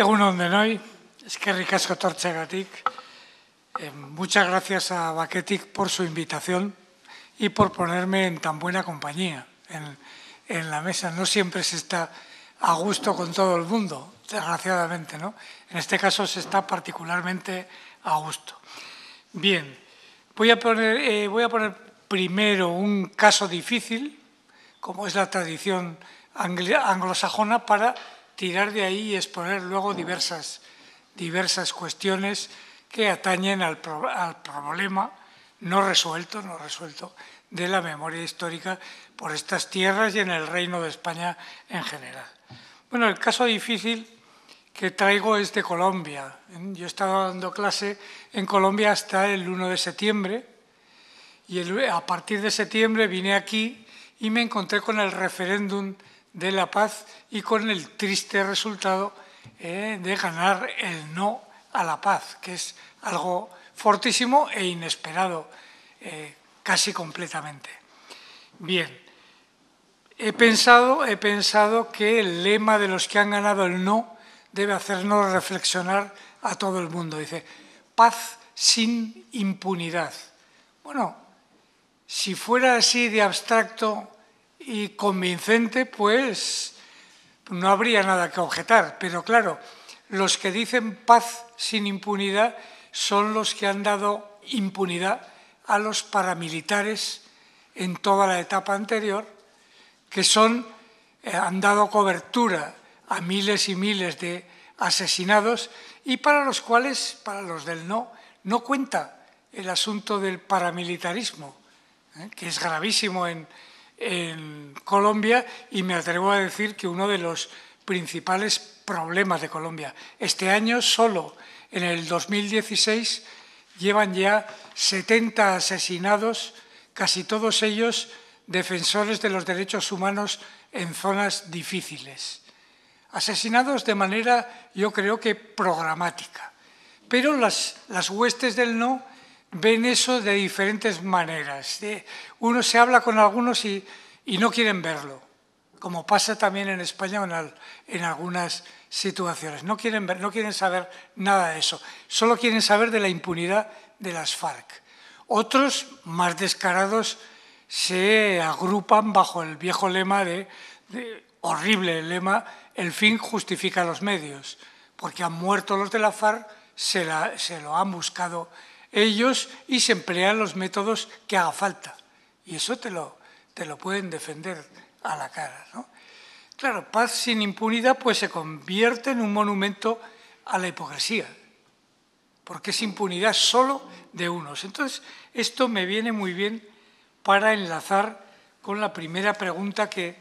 Egunon denoi, es que ricasco torchegatik. Eh, muchas gracias a Baquetic por su invitación y por ponerme en tan buena compañía en, la mesa. No siempre se está a gusto con todo el mundo, desgraciadamente, ¿no? En este caso se está particularmente a gusto. Bien, voy a poner, eh, voy a poner primero un caso difícil, como es la tradición anglosajona, para tirar de ahí y exponer luego diversas, diversas cuestiones que atañen al, problema no resuelto, no resuelto de la memoria histórica por estas tierras y en el Reino de España en general. Bueno, el caso difícil que traigo es de Colombia. Yo he estado dando clase en Colombia hasta el 1 de septiembre y a partir de septiembre vine aquí y me encontré con el referéndum de la paz y con el triste resultado eh, de ganar el no a la paz, que es algo fortísimo e inesperado eh, casi completamente. Bien, he pensado, he pensado que el lema de los que han ganado el no debe hacernos reflexionar a todo el mundo. Dice, paz sin impunidad. Bueno, si fuera así de abstracto y convincente, pues no habría nada que objetar. Pero claro, los que dicen paz sin impunidad son los que han dado impunidad a los paramilitares en toda la etapa anterior, que son, eh, han dado cobertura a miles y miles de asesinados y para los cuales, para los del no, no cuenta el asunto del paramilitarismo, ¿eh? que es gravísimo en, en Colombia y me atrevo a decir que uno de los principales problemas de Colombia. Este año solo, en el 2016, llevan ya 70 asesinados, casi todos ellos defensores de los derechos humanos en zonas difíciles. Asesinados de manera, yo creo que programática. Pero las, las huestes del no ven eso de diferentes maneras. Uno se habla con algunos y, no quieren verlo, como pasa también en España en, en algunas situaciones. No quieren, ver, no quieren saber nada de eso, solo quieren saber de la impunidad de las FARC. Otros, más descarados, se agrupan bajo el viejo lema de, de horrible lema, el fin justifica los medios, porque han muerto los de la FARC, se, la, se lo han buscado ellos y se emplean los métodos que haga falta. Y eso te lo, te lo pueden defender a la cara. ¿no? Claro, paz sin impunidad pues se convierte en un monumento a la hipocresía, porque es impunidad solo de unos. Entonces, esto me viene muy bien para enlazar con la primera pregunta que,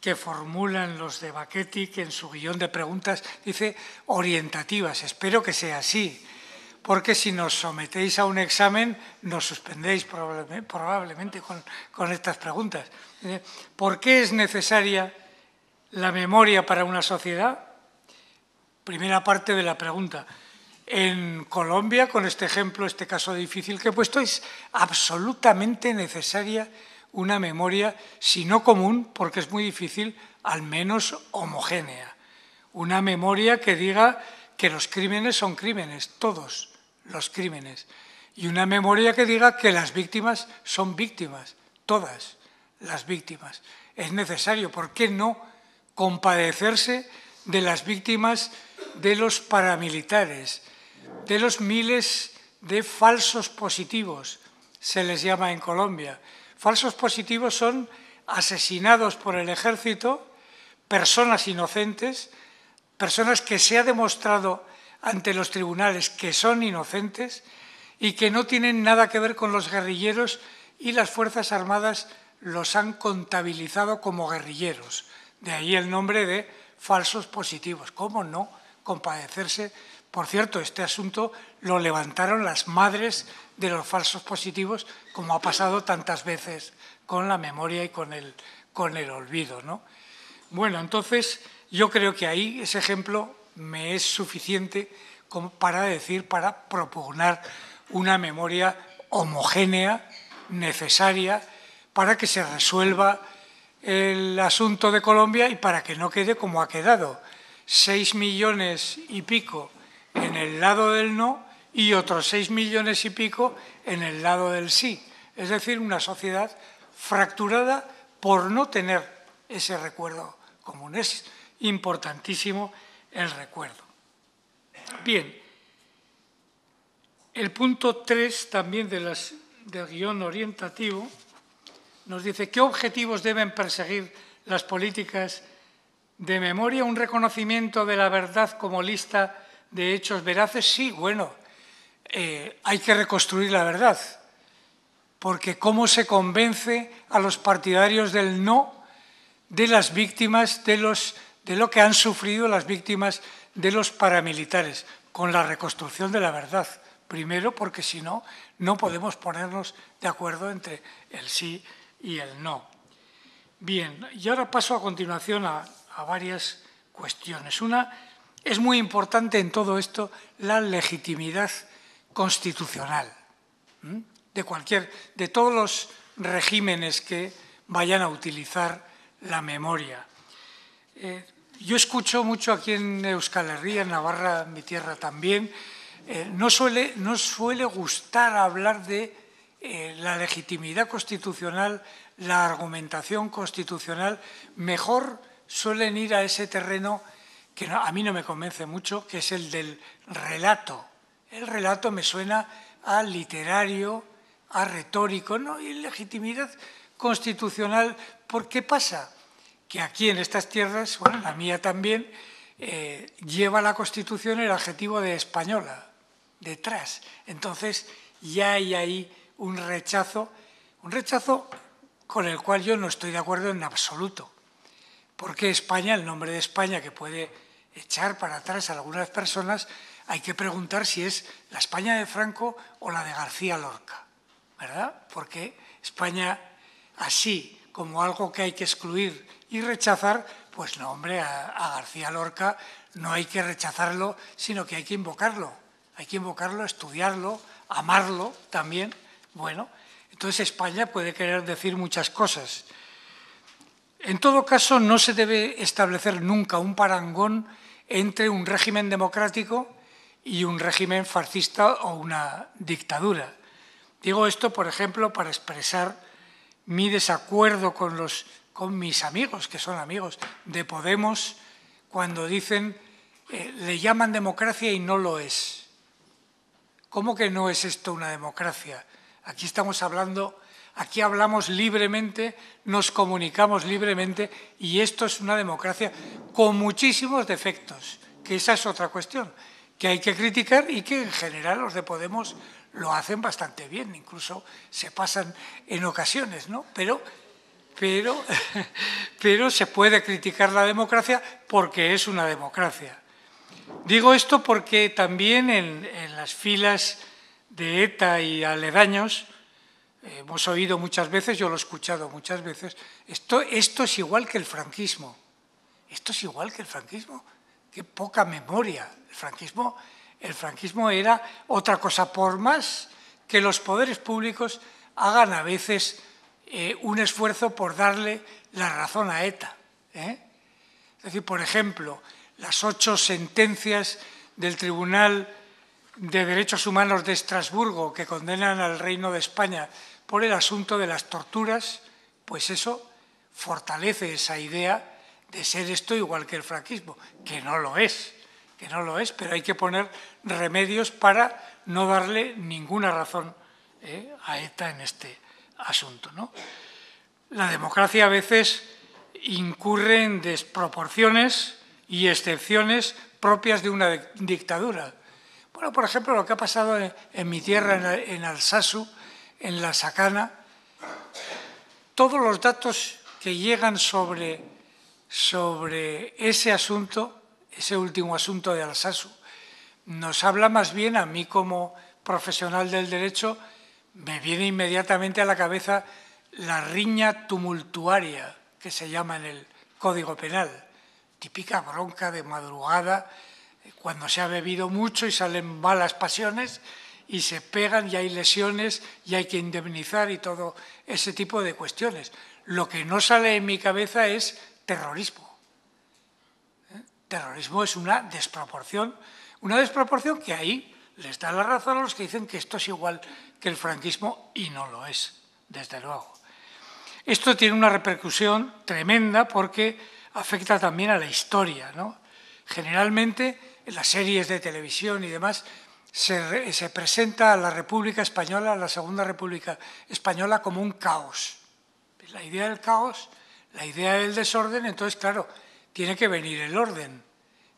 que formulan los de Baquetti, que en su guion de preguntas dice orientativas. Espero que sea así porque si nos sometéis a un examen nos suspendéis probablemente con, con estas preguntas. Eh, ¿Por qué es necesaria la memoria para una sociedad? Primera parte de la pregunta. En Colombia, con este ejemplo, este caso difícil que he puesto, es absolutamente necesaria una memoria, si no común, porque es muy difícil, al menos homogénea. Una memoria que diga que los crímenes son crímenes, todos, los crímenes y una memoria que diga que las víctimas son víctimas, todas las víctimas. Es necesario, ¿por qué no compadecerse de las víctimas de los paramilitares, de los miles de falsos positivos, se les llama en Colombia? Falsos positivos son asesinados por el ejército, personas inocentes, personas que se ha demostrado ante los tribunales que son inocentes y que no tienen nada que ver con los guerrilleros y las Fuerzas Armadas los han contabilizado como guerrilleros. De ahí el nombre de falsos positivos. ¿Cómo no compadecerse? Por cierto, este asunto lo levantaron las madres de los falsos positivos, como ha pasado tantas veces con la memoria y con el, con el olvido. ¿no? Bueno, entonces yo creo que ahí ese ejemplo me es suficiente para decir, para propugnar una memoria homogénea, necesaria, para que se resuelva el asunto de Colombia y para que no quede como ha quedado. seis millones y pico en el lado del no y otros seis millones y pico en el lado del sí. Es decir, una sociedad fracturada por no tener ese recuerdo común. Es importantísimo el recuerdo. Bien, el punto 3 también del guion orientativo nos dice qué objetivos deben perseguir las políticas de memoria, un reconocimiento de la verdad como lista de hechos veraces. Sí, bueno, eh, hay que reconstruir la verdad, porque ¿cómo se convence a los partidarios del no de las víctimas, de, los, de lo que han sufrido las víctimas de los paramilitares? Con la reconstrucción de la verdad. Primero, porque si no, no podemos ponernos de acuerdo entre el sí y el no. Bien, y ahora paso a continuación a, varias cuestiones. Una, es muy importante en todo esto la legitimidad constitucional de cualquier, de todos los regímenes que vayan a utilizar la memoria. Eh, yo escucho mucho aquí en Euskal Herria, en Navarra, mi tierra también, eh, no, suele, no suele gustar hablar de eh, la legitimidad constitucional, la argumentación constitucional, mejor suelen ir a ese terreno que a mí no me convence mucho, que es el del relato. El relato me suena a literario, a retórico, ¿no? Y legitimidad constitucional, ¿por qué pasa? Que aquí en estas tierras, bueno, la mía también, eh, lleva la Constitución el adjetivo de española detrás. Entonces ya hay ahí un rechazo, un rechazo con el cual yo no estoy de acuerdo en absoluto. Porque España, el nombre de España que puede echar para atrás a algunas personas, hay que preguntar si es la España de Franco o la de García Lorca, ¿verdad? Porque España, así como algo que hay que excluir y rechazar, pues no, hombre, a, García Lorca no hay que rechazarlo, sino que hay que invocarlo. Hay que invocarlo, estudiarlo, amarlo también bueno, entonces España puede querer decir muchas cosas. En todo caso, no se debe establecer nunca un parangón entre un régimen democrático y un régimen fascista o una dictadura. Digo esto, por ejemplo, para expresar mi desacuerdo con, los, con mis amigos, que son amigos de Podemos, cuando dicen, eh, le llaman democracia y no lo es. ¿Cómo que no es esto una democracia? Aquí estamos hablando, aquí hablamos libremente, nos comunicamos libremente y esto es una democracia con muchísimos defectos, que esa es otra cuestión, que hay que criticar y que en general los de Podemos lo hacen bastante bien, incluso se pasan en ocasiones, ¿no? Pero, pero, pero se puede criticar la democracia porque es una democracia. Digo esto porque también en, en las filas de ETA y aledaños, hemos oído muchas veces, yo lo he escuchado muchas veces, esto, esto es igual que el franquismo. Esto es igual que el franquismo. Qué poca memoria. El franquismo, el franquismo era otra cosa, por más que los poderes públicos hagan a veces eh, un esfuerzo por darle la razón a ETA. ¿eh? Es decir, por ejemplo, las ocho sentencias del Tribunal de Derechos Humanos de Estrasburgo que condenan al Reino de España por el asunto de las torturas, pues eso fortalece esa idea de ser esto igual que el franquismo, que no lo es, que no lo es, pero hay que poner remedios para no darle ninguna razón eh, a ETA en este asunto. ¿no? La democracia a veces incurre en desproporciones y excepciones propias de una dictadura bueno, por ejemplo, lo que ha pasado en, mi tierra, en, Alsasu, en la Sacana, todos los datos que llegan sobre, sobre ese asunto, ese último asunto de Alsasu, nos habla más bien a mí como profesional del derecho, me viene inmediatamente a la cabeza la riña tumultuaria que se llama en el Código Penal, típica bronca de madrugada cuando se ha bebido mucho y salen malas pasiones y se pegan y hay lesiones y hay que indemnizar y todo ese tipo de cuestiones. Lo que no sale en mi cabeza es terrorismo. Terrorismo es una desproporción, una desproporción que ahí les da la razón a los que dicen que esto es igual que el franquismo y no lo es, desde luego. Esto tiene una repercusión tremenda porque afecta también a la historia. ¿no? Generalmente en las series de televisión y demás se, se, presenta a la República Española, a la Segunda República Española, como un caos. La idea del caos, la idea del desorden, entonces, claro, tiene que venir el orden.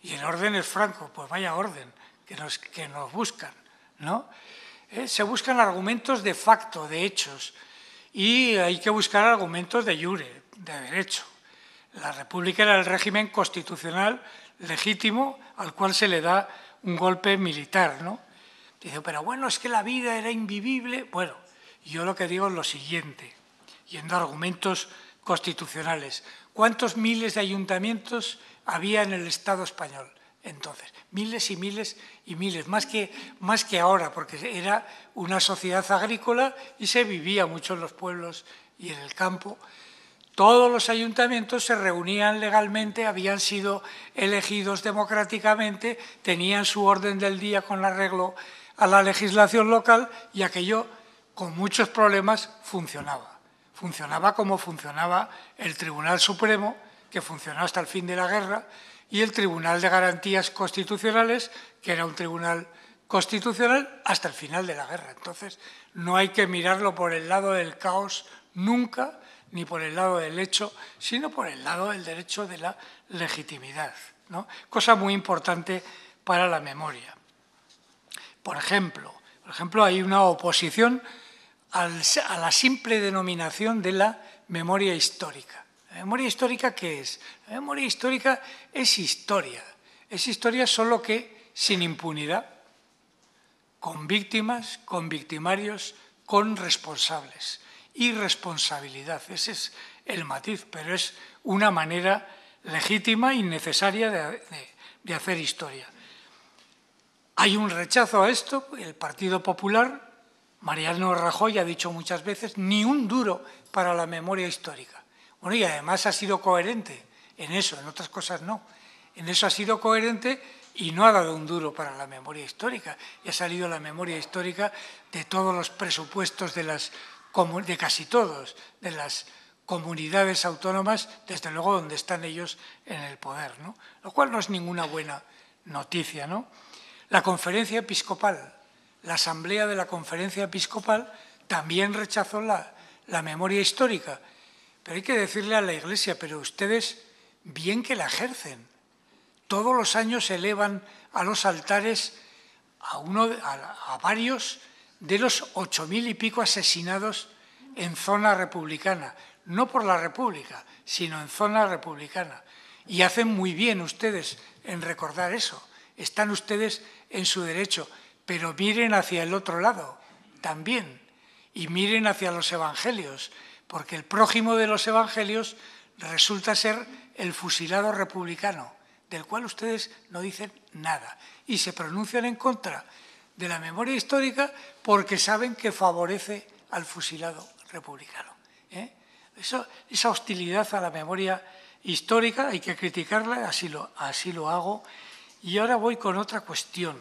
Y el orden es franco, pues vaya orden que nos, que nos buscan. ¿no? Eh, se buscan argumentos de facto, de hechos, y hay que buscar argumentos de jure, de derecho. La República era el régimen constitucional legítimo al cual se le da un golpe militar. ¿no? Dice, pero bueno, es que la vida era invivible. Bueno, yo lo que digo es lo siguiente, yendo a argumentos constitucionales. ¿Cuántos miles de ayuntamientos había en el Estado español? entonces. Miles y miles y miles, más que, más que ahora, porque era una sociedad agrícola y se vivía mucho en los pueblos y en el campo. Todos los ayuntamientos se reunían legalmente, habían sido elegidos democráticamente, tenían su orden del día con arreglo a la legislación local y aquello con muchos problemas funcionaba. Funcionaba como funcionaba el Tribunal Supremo, que funcionó hasta el fin de la guerra, y el Tribunal de Garantías Constitucionales, que era un tribunal constitucional hasta el final de la guerra. Entonces, no hay que mirarlo por el lado del caos nunca, ni por el lado del hecho, sino por el lado del derecho de la legitimidad. ¿no? Cosa muy importante para la memoria. Por ejemplo, por ejemplo hay una oposición a la simple denominación de la memoria histórica. ¿La memoria histórica qué es? La memoria histórica es historia. Es historia solo que sin impunidad, con víctimas, con victimarios, con responsables. Irresponsabilidad, ese es el matiz, pero es una manera legítima y necesaria de, de hacer historia. Hay un rechazo a esto, el Partido Popular, Mariano Rajoy ha dicho muchas veces, ni un duro para la memoria histórica. Bueno, y además ha sido coherente en eso, en otras cosas no. En eso ha sido coherente y no ha dado un duro para la memoria histórica. Y ha salido la memoria histórica de todos los presupuestos de, las, de casi todos, de las comunidades autónomas, desde luego donde están ellos en el poder, ¿no? lo cual no es ninguna buena noticia. ¿no? La conferencia episcopal, la asamblea de la conferencia episcopal también rechazó la, memoria histórica pero hay que decirle a la Iglesia, pero ustedes bien que la ejercen. Todos los años se elevan a los altares a, uno, a, varios de los ocho mil y pico asesinados en zona republicana. No por la República, sino en zona republicana. Y hacen muy bien ustedes en recordar eso. Están ustedes en su derecho, pero miren hacia el otro lado también. Y miren hacia los evangelios porque el prójimo de los evangelios resulta ser el fusilado republicano, del cual ustedes no dicen nada y se pronuncian en contra de la memoria histórica porque saben que favorece al fusilado republicano. ¿eh? esa hostilidad a la memoria histórica hay que criticarla, así lo, así lo hago. Y ahora voy con otra cuestión.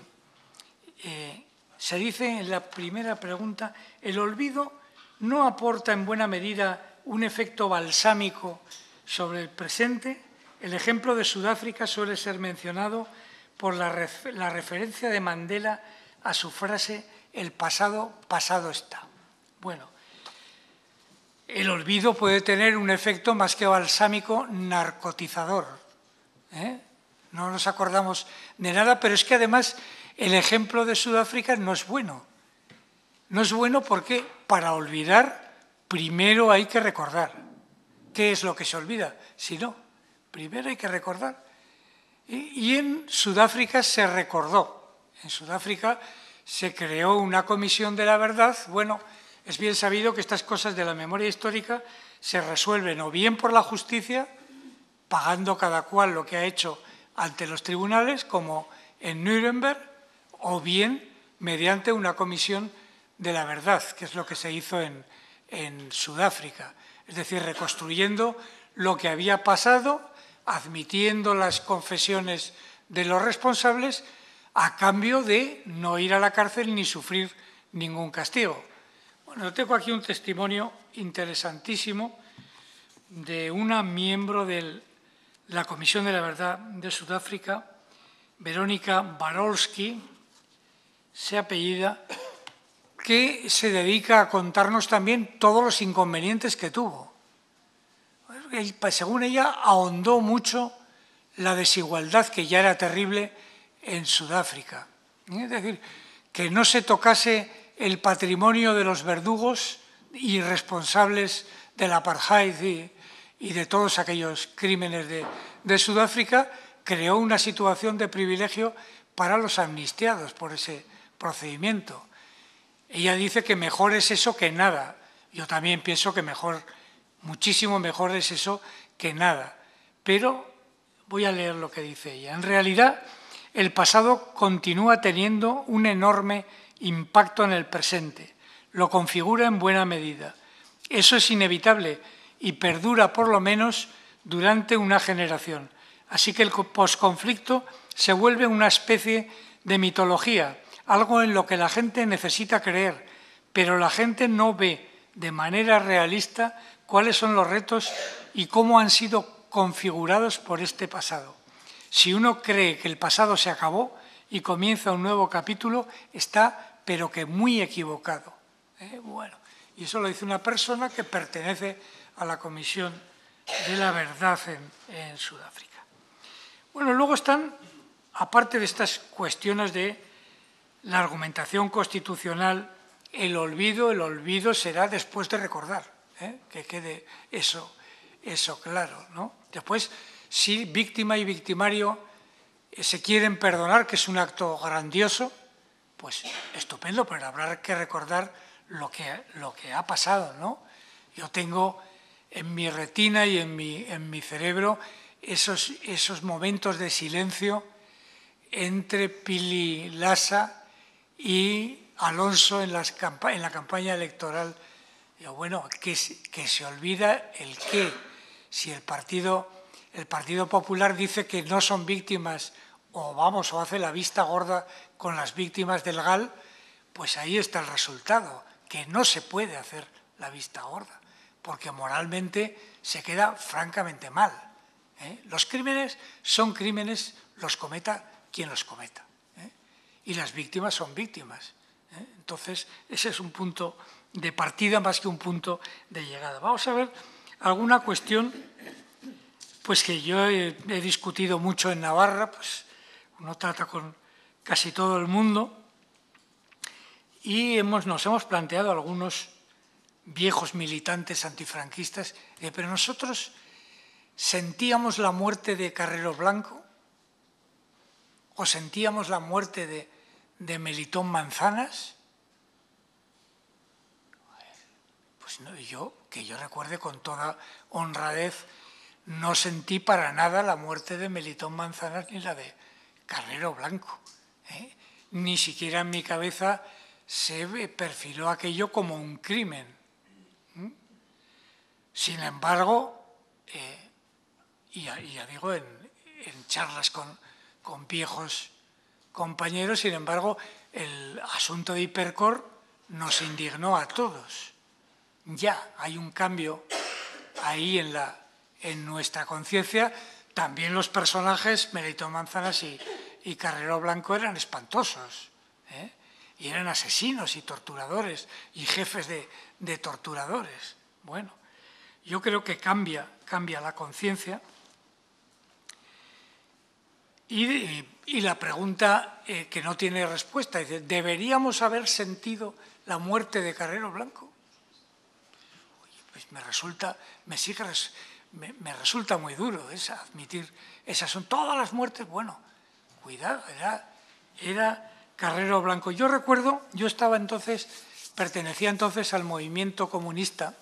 Eh, se dice en la primera pregunta, el olvido no aporta en buena medida un efecto balsámico sobre el presente, el ejemplo de Sudáfrica suele ser mencionado por la, referencia de Mandela a su frase el pasado, pasado está. Bueno, el olvido puede tener un efecto más que balsámico narcotizador. ¿eh? No nos acordamos de nada, pero es que además el ejemplo de Sudáfrica no es bueno. No es bueno porque para olvidar primero hay que recordar. ¿Qué es lo que se olvida? Si no, primero hay que recordar. Y, en Sudáfrica se recordó. En Sudáfrica se creó una comisión de la verdad. Bueno, es bien sabido que estas cosas de la memoria histórica se resuelven o bien por la justicia, pagando cada cual lo que ha hecho ante los tribunales, como en Nuremberg, o bien mediante una comisión de la verdad, que es lo que se hizo en, Sudáfrica. Es decir, reconstruyendo lo que había pasado admitiendo las confesiones de los responsables a cambio de no ir a la cárcel ni sufrir ningún castigo. Bueno, tengo aquí un testimonio interesantísimo de una miembro de la Comisión de la Verdad de Sudáfrica, Verónica Barolski, se apellida, que se dedica a contarnos también todos los inconvenientes que tuvo. Según ella, ahondó mucho la desigualdad que ya era terrible en Sudáfrica. Es decir, que no se tocase el patrimonio de los verdugos y responsables del apartheid y, de todos aquellos crímenes de, de Sudáfrica, creó una situación de privilegio para los amnistiados por ese procedimiento. Ella dice que mejor es eso que nada. Yo también pienso que mejor, muchísimo mejor es eso que nada. Pero voy a leer lo que dice ella. En realidad, el pasado continúa teniendo un enorme impacto en el presente. Lo configura en buena medida. Eso es inevitable y perdura por lo menos durante una generación. Así que el posconflicto se vuelve una especie de mitología, algo en lo que la gente necesita creer, pero la gente no ve de manera realista cuáles son los retos y cómo han sido configurados por este pasado. Si uno cree que el pasado se acabó y comienza un nuevo capítulo, está pero que muy equivocado. ¿eh? Bueno, y eso lo dice una persona que pertenece a la Comisión de la Verdad en, Sudáfrica. Bueno, luego están, aparte de estas cuestiones de la argumentación constitucional, el olvido, el olvido será después de recordar, ¿eh? que quede eso, eso claro. ¿no? Después, si víctima y victimario eh, se quieren perdonar, que es un acto grandioso, pues estupendo, pero habrá que recordar lo que, lo que ha pasado, ¿no? Yo tengo en mi retina y en mi, en mi cerebro esos, esos momentos de silencio entre Pili Lassa y Alonso en, las, en la campaña electoral. Bueno, que, que se olvida el qué. Si el partido, el partido Popular dice que no son víctimas o vamos, o hace la vista gorda con las víctimas del GAL, pues ahí está el resultado, que no se puede hacer la vista gorda, porque moralmente se queda francamente mal. ¿eh? Los crímenes son crímenes, los cometa quien los cometa. Y las víctimas son víctimas. ¿eh? Entonces, ese es un punto de partida más que un punto de llegada. Vamos a ver alguna cuestión pues que yo he, he discutido mucho en Navarra, pues uno trata con casi todo el mundo y hemos, nos hemos planteado algunos viejos militantes antifranquistas, eh, pero nosotros sentíamos la muerte de Carrero Blanco o sentíamos la muerte de, de Melitón Manzanas. Pues no, yo, que yo recuerde con toda honradez, no sentí para nada la muerte de Melitón Manzanas ni la de Carrero Blanco. ¿eh? Ni siquiera en mi cabeza se perfiló aquello como un crimen. Sin embargo, eh, y, ya, digo, en, charlas con, con, viejos compañeros, sin embargo, el asunto de Hipercor nos indignó a todos. Ya hay un cambio ahí en, la, en nuestra conciencia también los personajes, Melito Manzanas y, Carrero Blanco, eran espantosos. ¿eh? Y eran asesinos y torturadores y jefes de, torturadores. Bueno, yo creo que cambia, cambia la conciencia. Y, la pregunta eh, que no tiene respuesta, dice, ¿deberíamos haber sentido la muerte de Carrero Blanco? pues me resulta, me sigue me, resulta muy duro es admitir esas son todas las muertes. Bueno, cuidado, era, era Carrero Blanco. Yo recuerdo, yo estaba entonces, pertenecía entonces al movimiento comunista,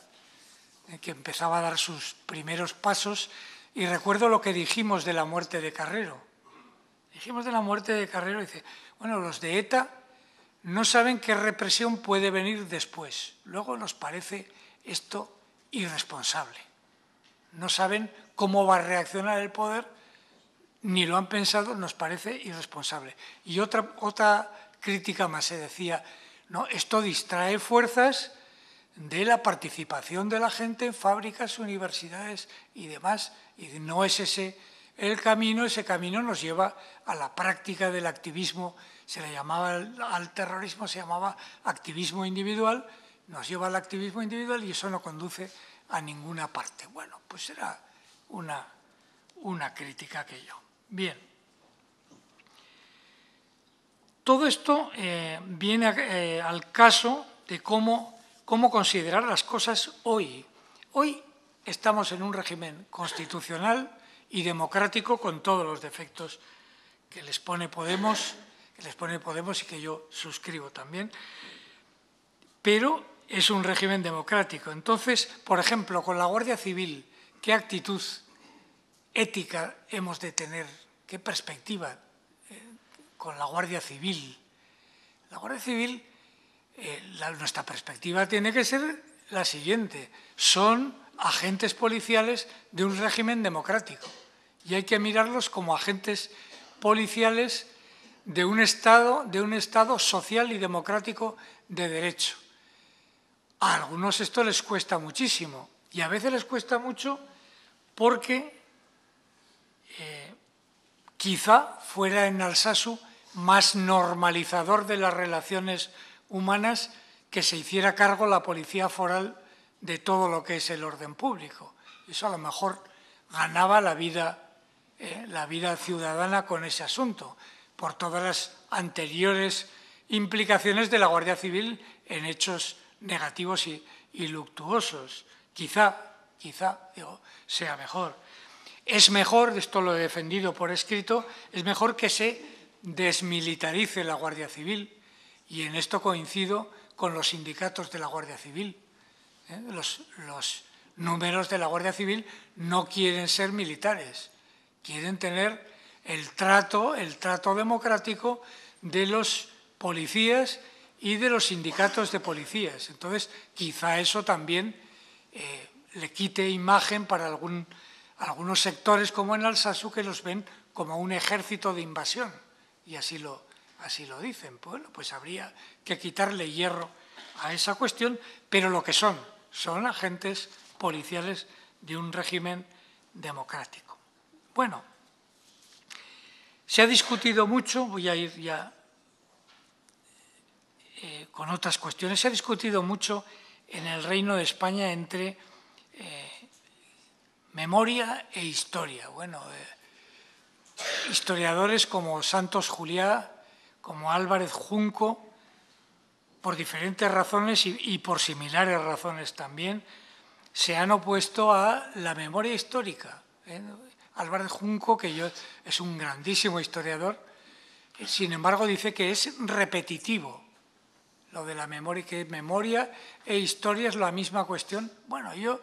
eh, que empezaba a dar sus primeros pasos, y recuerdo lo que dijimos de la muerte de Carrero. Dijimos de la muerte de Carrero, dice, bueno, los de ETA no saben qué represión puede venir después. Luego nos parece esto irresponsable no saben cómo va a reaccionar el poder, ni lo han pensado, nos parece irresponsable. Y otra, otra crítica más se decía, no, esto distrae fuerzas de la participación de la gente en fábricas, universidades y demás, y no es ese el camino, ese camino nos lleva a la práctica del activismo, se le llamaba al terrorismo, se llamaba activismo individual, nos lleva al activismo individual y eso no conduce a ninguna parte. Bueno, pues era una, una crítica que yo. Bien. Todo esto eh, viene eh, al caso de cómo, cómo considerar las cosas hoy. Hoy estamos en un régimen constitucional y democrático con todos los defectos que les pone Podemos, que les pone Podemos y que yo suscribo también. Pero es un régimen democrático. Entonces, por ejemplo, con la Guardia Civil, ¿qué actitud ética hemos de tener? ¿Qué perspectiva eh, con la Guardia Civil? La Guardia Civil, eh, nuestra perspectiva tiene que ser la siguiente. Son agentes policiales de un régimen democrático y hay que mirarlos como agentes policiales de un Estado, de un Estado social y democrático de derecho. A algunos esto les cuesta muchísimo y a veces les cuesta mucho porque eh, quizá fuera en Alsasu más normalizador de las relaciones humanas que se hiciera cargo la policía foral de todo lo que es el orden público. Eso a lo mejor ganaba la vida, eh, la vida ciudadana con ese asunto, por todas las anteriores implicaciones de la Guardia Civil en hechos negativos y, luctuosos. Quizá, quizá, digo, sea mejor. Es mejor, esto lo he defendido por escrito, es mejor que se desmilitarice la Guardia Civil y en esto coincido con los sindicatos de la Guardia Civil. ¿eh? Los, los números de la Guardia Civil no quieren ser militares, quieren tener el trato, el trato democrático de los policías y de los sindicatos de policías. Entonces, quizá eso también eh, le quite imagen para algún, algunos sectores como en Alsasu que los ven como un ejército de invasión. Y así lo, así lo dicen. Bueno, pues habría que quitarle hierro a esa cuestión, pero lo que son, son agentes policiales de un régimen democrático. Bueno, se ha discutido mucho, voy a ir ya eh, con otras cuestiones. Se ha discutido mucho en el Reino de España entre eh, memoria e historia. Bueno, eh, historiadores como Santos Juliá, como Álvarez Junco, por diferentes razones y, por similares razones también, se han opuesto a la memoria histórica. Álvarez Junco, que yo, es un grandísimo historiador, sin embargo dice que es repetitivo lo de la memoria, que memoria e historia es la misma cuestión. Bueno, yo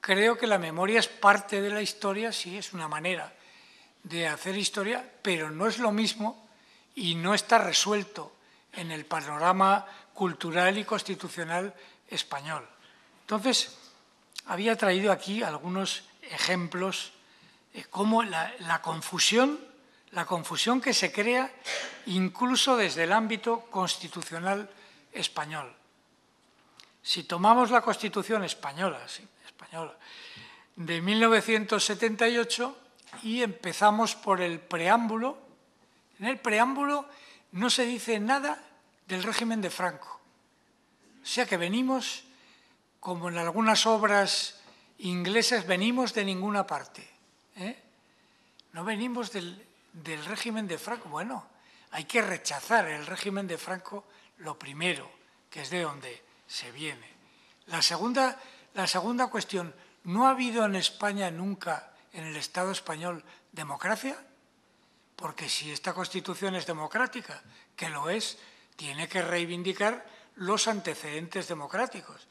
creo que la memoria es parte de la historia, sí, es una manera de hacer historia, pero no es lo mismo y no está resuelto en el panorama cultural y constitucional español. Entonces, había traído aquí algunos ejemplos de cómo la, la confusión la confusión que se crea incluso desde el ámbito constitucional español. Si tomamos la Constitución española, española de 1978 y empezamos por el preámbulo, en el preámbulo no se dice nada del régimen de Franco. O sea que venimos, como en algunas obras inglesas, venimos de ninguna parte. ¿Eh? No venimos del, régimen de Franco. Bueno, hay que rechazar el régimen de Franco lo primero, que es de donde se viene. La segunda, la segunda cuestión, ¿no ha habido en España nunca, en el Estado español, democracia? Porque si esta Constitución es democrática, que lo es, tiene que reivindicar los antecedentes democráticos.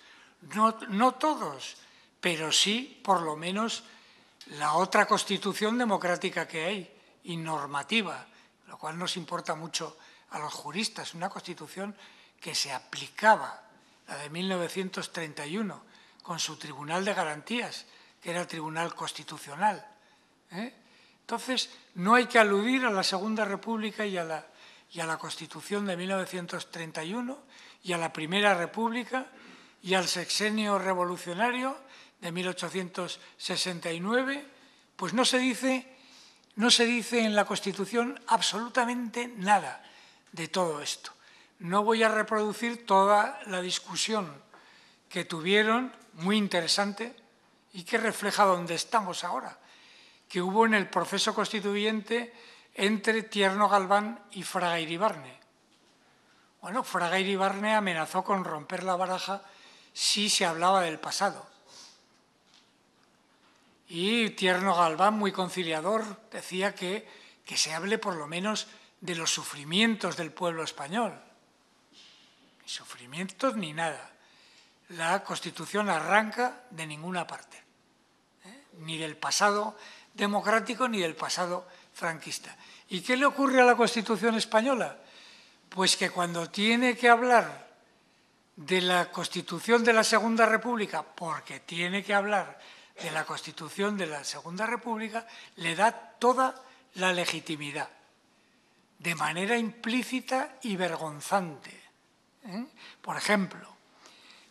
No, no todos, pero sí, por lo menos, la otra Constitución democrática que hay y normativa, lo cual nos importa mucho a los juristas, una constitución que se aplicaba, la de 1931, con su Tribunal de Garantías, que era el Tribunal Constitucional. ¿eh? Entonces, no hay que aludir a la Segunda República y a la, y a la Constitución de 1931 y a la Primera República y al sexenio revolucionario de 1869, pues no se dice, no se dice en la Constitución absolutamente nada de todo esto. No voy a reproducir toda la discusión que tuvieron, muy interesante, y que refleja dónde estamos ahora, que hubo en el proceso constituyente entre Tierno Galván y Fraga Iribarne. Bueno, Fraga Iribarne amenazó con romper la baraja si se hablaba del pasado. Y Tierno Galván, muy conciliador, decía que, que se hable por lo menos de los sufrimientos del pueblo español. Ni sufrimientos ni nada. La Constitución arranca de ninguna parte, ¿eh? ni del pasado democrático ni del pasado franquista. ¿Y qué le ocurre a la Constitución española? Pues que cuando tiene que hablar de la Constitución de la Segunda República, porque tiene que hablar de la Constitución de la Segunda República, le da toda la legitimidad, de manera implícita y vergonzante. ¿eh? Por ejemplo,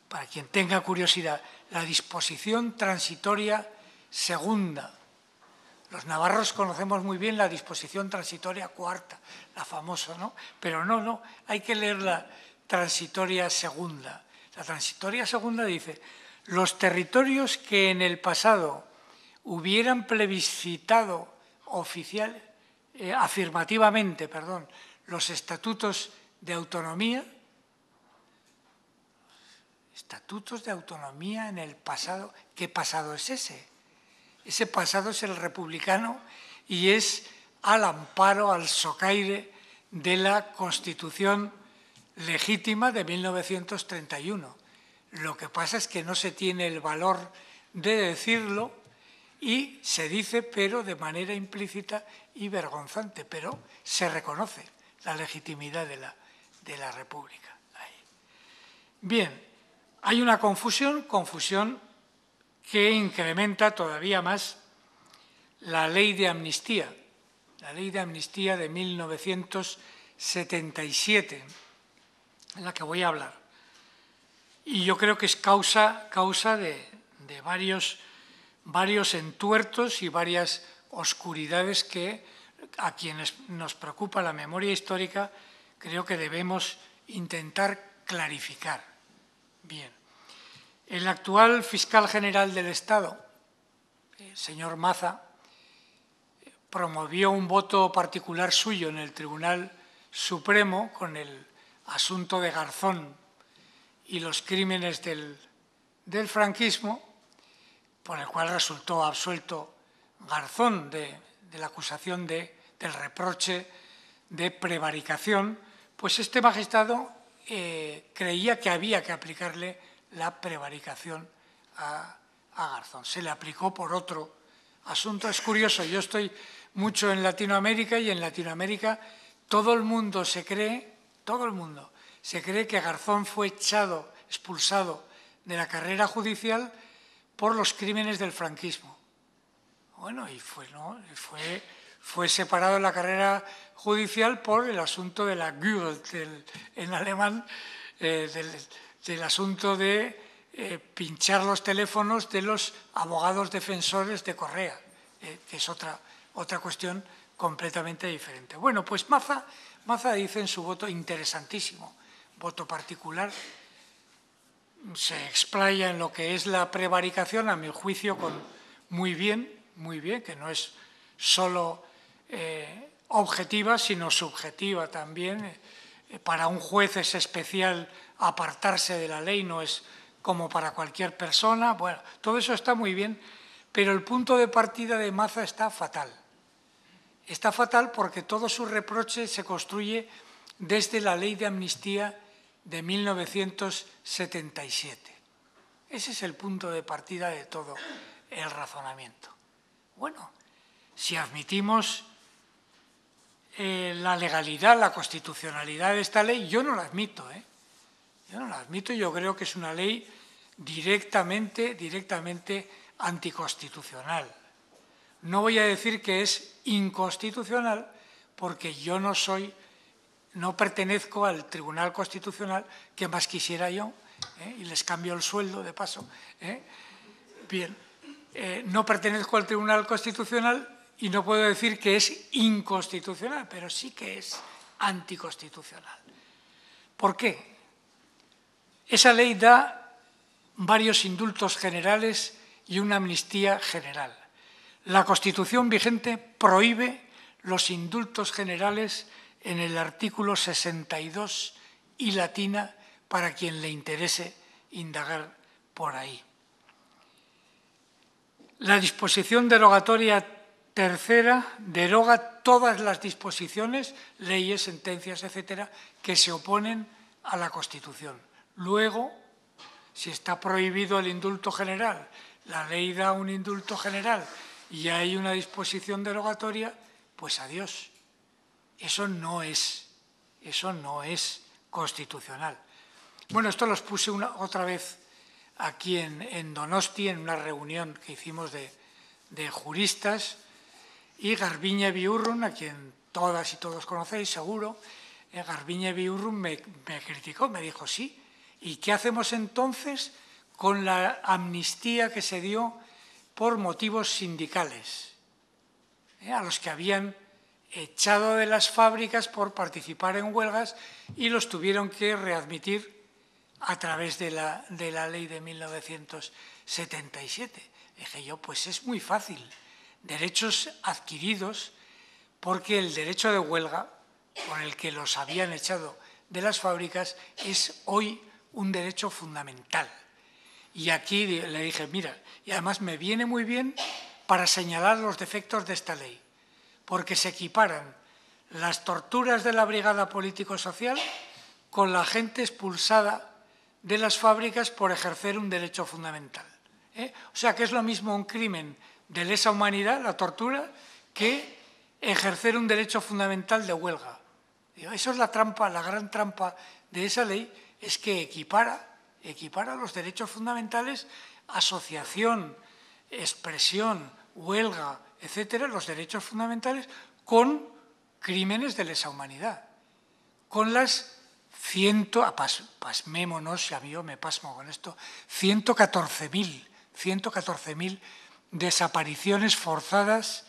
para quien tenga curiosidad, la disposición transitoria segunda. Los navarros conocemos muy bien la disposición transitoria cuarta, la famosa, ¿no? Pero no, no, hay que leer la transitoria segunda. La transitoria segunda dice, los territorios que en el pasado hubieran plebiscitado oficial, eh, afirmativamente perdón, los estatutos de autonomía, estatutos de autonomía en el pasado, ¿qué pasado es ese? Ese pasado es el republicano y es al amparo, al socaire de la Constitución legítima de 1931. Lo que pasa es que no se tiene el valor de decirlo y se dice, pero de manera implícita y vergonzante, pero se reconoce la legitimidad de la, de la República. Bien, hay una confusión, confusión que incrementa todavía más la ley de amnistía, la ley de amnistía de 1977 en la que voy a hablar. Y yo creo que es causa, causa de, varios, varios entuertos y varias oscuridades que a quienes nos preocupa la memoria histórica creo que debemos intentar clarificar. Bien, el actual fiscal general del Estado, el señor Maza, promovió un voto particular suyo en el Tribunal Supremo con el asunto de Garzón y los crímenes del, franquismo, por el cual resultó absuelto Garzón de, la acusación de, del reproche de prevaricación, pues este magistrado eh, creía que había que aplicarle la prevaricación a, a Garzón. Se le aplicó por otro asunto. Es curioso, yo estoy mucho en Latinoamérica y en Latinoamérica todo el mundo se cree todo el mundo. Se cree que Garzón fue echado, expulsado de la carrera judicial por los crímenes del franquismo. Bueno, y fue, ¿no? fue, fue separado de la carrera judicial por el asunto de la Gügel, en alemán, eh, del, asunto de eh, pinchar los teléfonos de los abogados defensores de Correa, eh, que es otra, otra cuestión completamente diferente. Bueno, pues Maza Maza dice en su voto interesantísimo, voto particular, se explaya en lo que es la prevaricación, a mi juicio, con muy bien, muy bien, que no es solo eh, objetiva, sino subjetiva también. Eh, para un juez es especial apartarse de la ley, no es como para cualquier persona. Bueno, todo eso está muy bien, pero el punto de partida de Maza está fatal. Está fatal porque todo su reproche se construye desde la ley de amnistía de 1977. Ese es el punto de partida de todo el razonamiento. Bueno, si admitimos eh, la legalidad, la constitucionalidad de esta ley, yo no la admito. ¿eh? Yo no la admito, yo creo que es una ley directamente, directamente anticonstitucional. No voy a decir que es inconstitucional porque yo no soy, no pertenezco al Tribunal Constitucional, que más quisiera yo, ¿eh? y les cambio el sueldo de paso. ¿eh? Bien, eh, no pertenezco al Tribunal Constitucional y no puedo decir que es inconstitucional, pero sí que es anticonstitucional. ¿Por qué? Esa ley da varios indultos generales y una amnistía general. La Constitución vigente prohíbe los indultos generales en el artículo 62 y latina para quien le interese indagar por ahí. La disposición derogatoria tercera deroga todas las disposiciones, leyes, sentencias, etcétera, que se oponen a la Constitución. Luego, si está prohibido el indulto general, la ley da un indulto general y hay una disposición derogatoria, pues adiós. Eso no es, eso no es constitucional. Bueno, esto los puse una, otra vez aquí en, Donosti, en una reunión que hicimos de, juristas, y Garbiñe Biurrun, a quien todas y todos conocéis seguro, eh, Garbiñe Biurrun me, me criticó, me dijo, sí, ¿y qué hacemos entonces con la amnistía que se dio por motivos sindicales, eh, a los que habían echado de las fábricas por participar en huelgas y los tuvieron que readmitir a través de la, de la ley de 1977. Dije yo, pues es muy fácil. Derechos adquiridos porque el derecho de huelga, por el que los habían echado de las fábricas, es hoy un derecho fundamental. Y aquí le dije, mira, y además me viene muy bien para señalar los defectos de esta ley, porque se equiparan las torturas de la brigada político-social con la gente expulsada de las fábricas por ejercer un derecho fundamental. ¿eh? O sea que es lo mismo un crimen de lesa humanidad, la tortura, que ejercer un derecho fundamental de huelga. Eso es la trampa, la gran trampa de esa ley, es que equipara, equipara los derechos fundamentales, asociación, expresión, huelga, etcétera, los derechos fundamentales, con crímenes de lesa humanidad, con las ciento, ah, pasmémonos, ya yo me pasmo con esto, 114.000, 114.000 desapariciones forzadas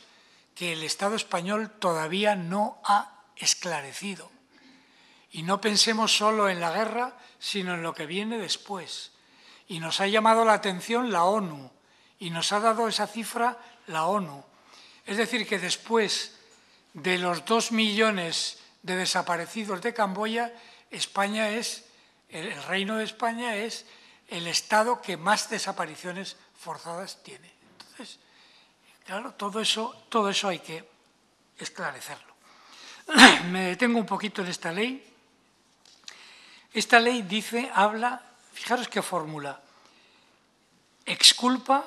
que el Estado español todavía no ha esclarecido. Y no pensemos solo en la guerra, sino en lo que viene después. Y nos ha llamado la atención la ONU, y nos ha dado esa cifra la ONU. Es decir, que después de los dos millones de desaparecidos de Camboya, España es, el Reino de España es el Estado que más desapariciones forzadas tiene. Entonces, claro, todo eso, todo eso hay que esclarecerlo. Me detengo un poquito en esta ley. Esta ley dice, habla, fijaros qué fórmula, exculpa,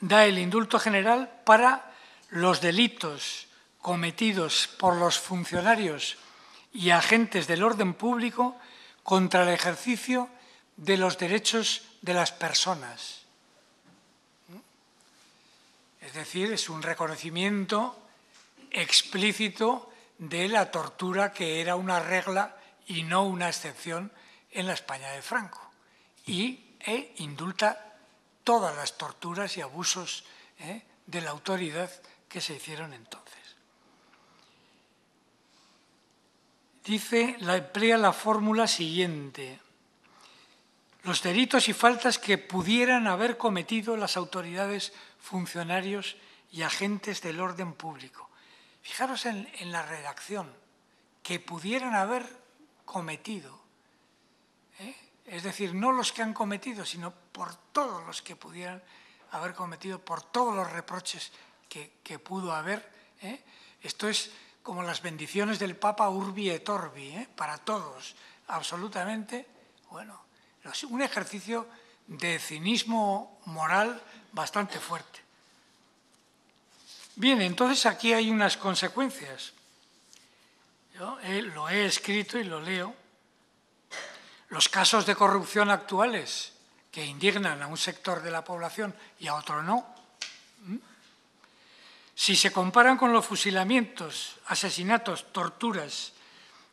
da el indulto general para los delitos cometidos por los funcionarios y agentes del orden público contra el ejercicio de los derechos de las personas. Es decir, es un reconocimiento explícito de la tortura que era una regla y no una excepción en la España de Franco. Y e indulta todas las torturas y abusos ¿eh? de la autoridad que se hicieron entonces. dice, la emplea la fórmula siguiente. Los delitos y faltas que pudieran haber cometido las autoridades, funcionarios y agentes del orden público. Fijaros en, la redacción, que pudieran haber cometido. ¿eh? Es decir, no los que han cometido, sino por todos los que pudieran haber cometido, por todos los reproches que, pudo haber. ¿eh? Esto es como las bendiciones del Papa Urbi et Orbi, ¿eh? para todos, absolutamente, bueno, un ejercicio de cinismo moral bastante fuerte. Bien, entonces aquí hay unas consecuencias. Yo lo he escrito y lo leo. Los casos de corrupción actuales que indignan a un sector de la población y a otro no, Si se comparan con los fusilamientos, asesinatos, torturas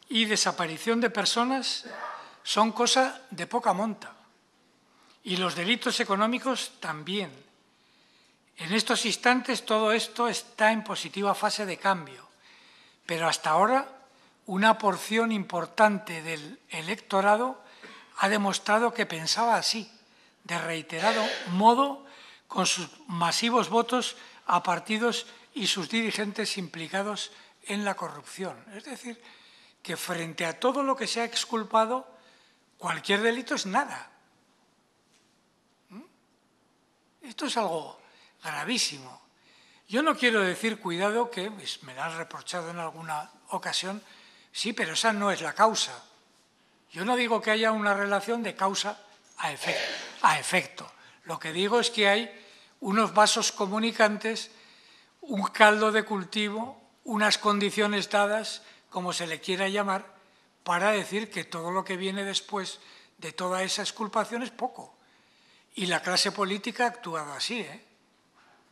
y desaparición de personas, son cosa de poca monta. Y los delitos económicos también. En estos instantes todo esto está en positiva fase de cambio, pero hasta ahora una porción importante del electorado ha demostrado que pensaba así, de reiterado modo, con sus masivos votos a partidos y sus dirigentes implicados en la corrupción. Es decir, que frente a todo lo que se ha exculpado, cualquier delito es nada. ¿Mm? Esto es algo gravísimo. Yo no quiero decir, cuidado, que me han reprochado en alguna ocasión, sí, pero esa no es la causa. Yo no digo que haya una relación de causa a efecto. A efecto. Lo que digo es que hay unos vasos comunicantes, un caldo de cultivo, unas condiciones dadas, como se le quiera llamar, para decir que todo lo que viene después de toda esa exculpación es poco. Y la clase política ha actuado así, ¿eh?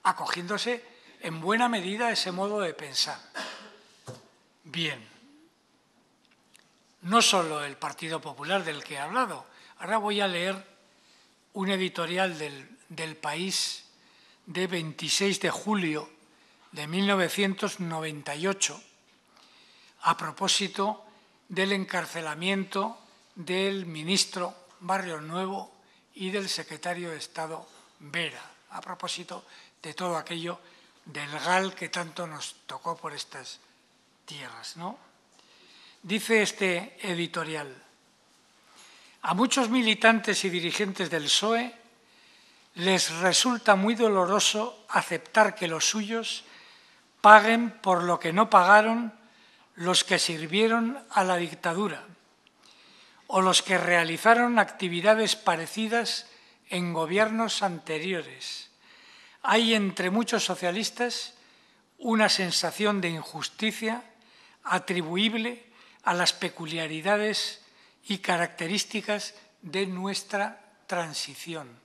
acogiéndose en buena medida a ese modo de pensar. Bien, no solo el Partido Popular del que he hablado, ahora voy a leer un editorial del, del País de 26 de julio de 1998 a propósito del encarcelamiento del ministro Barrio Nuevo y del secretario de Estado Vera, a propósito de todo aquello del GAL que tanto nos tocó por estas tierras. ¿no? Dice este editorial, a muchos militantes y dirigentes del PSOE les resulta muy doloroso aceptar que los suyos paguen por lo que no pagaron los que sirvieron a la dictadura o los que realizaron actividades parecidas en gobiernos anteriores. Hay entre muchos socialistas una sensación de injusticia atribuible a las peculiaridades y características de nuestra transición.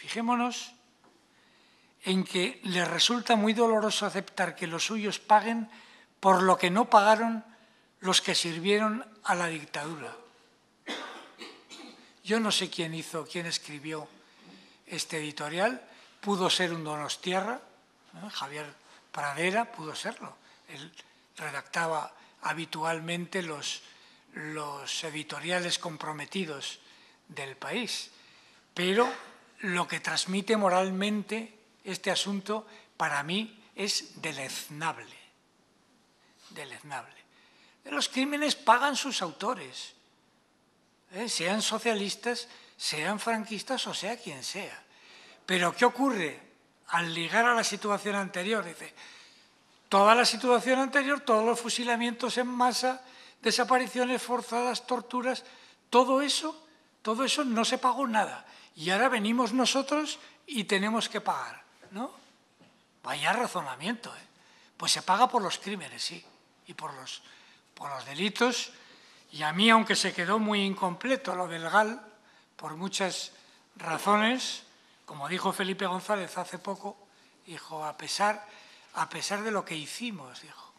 Fijémonos en que les resulta muy doloroso aceptar que los suyos paguen por lo que no pagaron los que sirvieron a la dictadura. Yo no sé quién hizo, quién escribió este editorial, pudo ser un Donostierra, Javier Pradera pudo serlo. Él redactaba habitualmente los, los editoriales comprometidos del país. Pero lo que transmite moralmente este asunto para mí es deleznable deleznable. Los crímenes pagan sus autores, ¿eh? sean socialistas, sean franquistas o sea quien sea. Pero ¿qué ocurre al ligar a la situación anterior? Dice, toda la situación anterior, todos los fusilamientos en masa, desapariciones forzadas, torturas, todo eso, todo eso no se pagó nada. Y ahora venimos nosotros y tenemos que pagar, ¿no? Vaya razonamiento, ¿eh? Pues se paga por los crímenes, sí y por los, por los delitos. Y a mí, aunque se quedó muy incompleto lo del GAL, por muchas razones, como dijo Felipe González hace poco, dijo, a pesar, a pesar de lo que hicimos, dijo.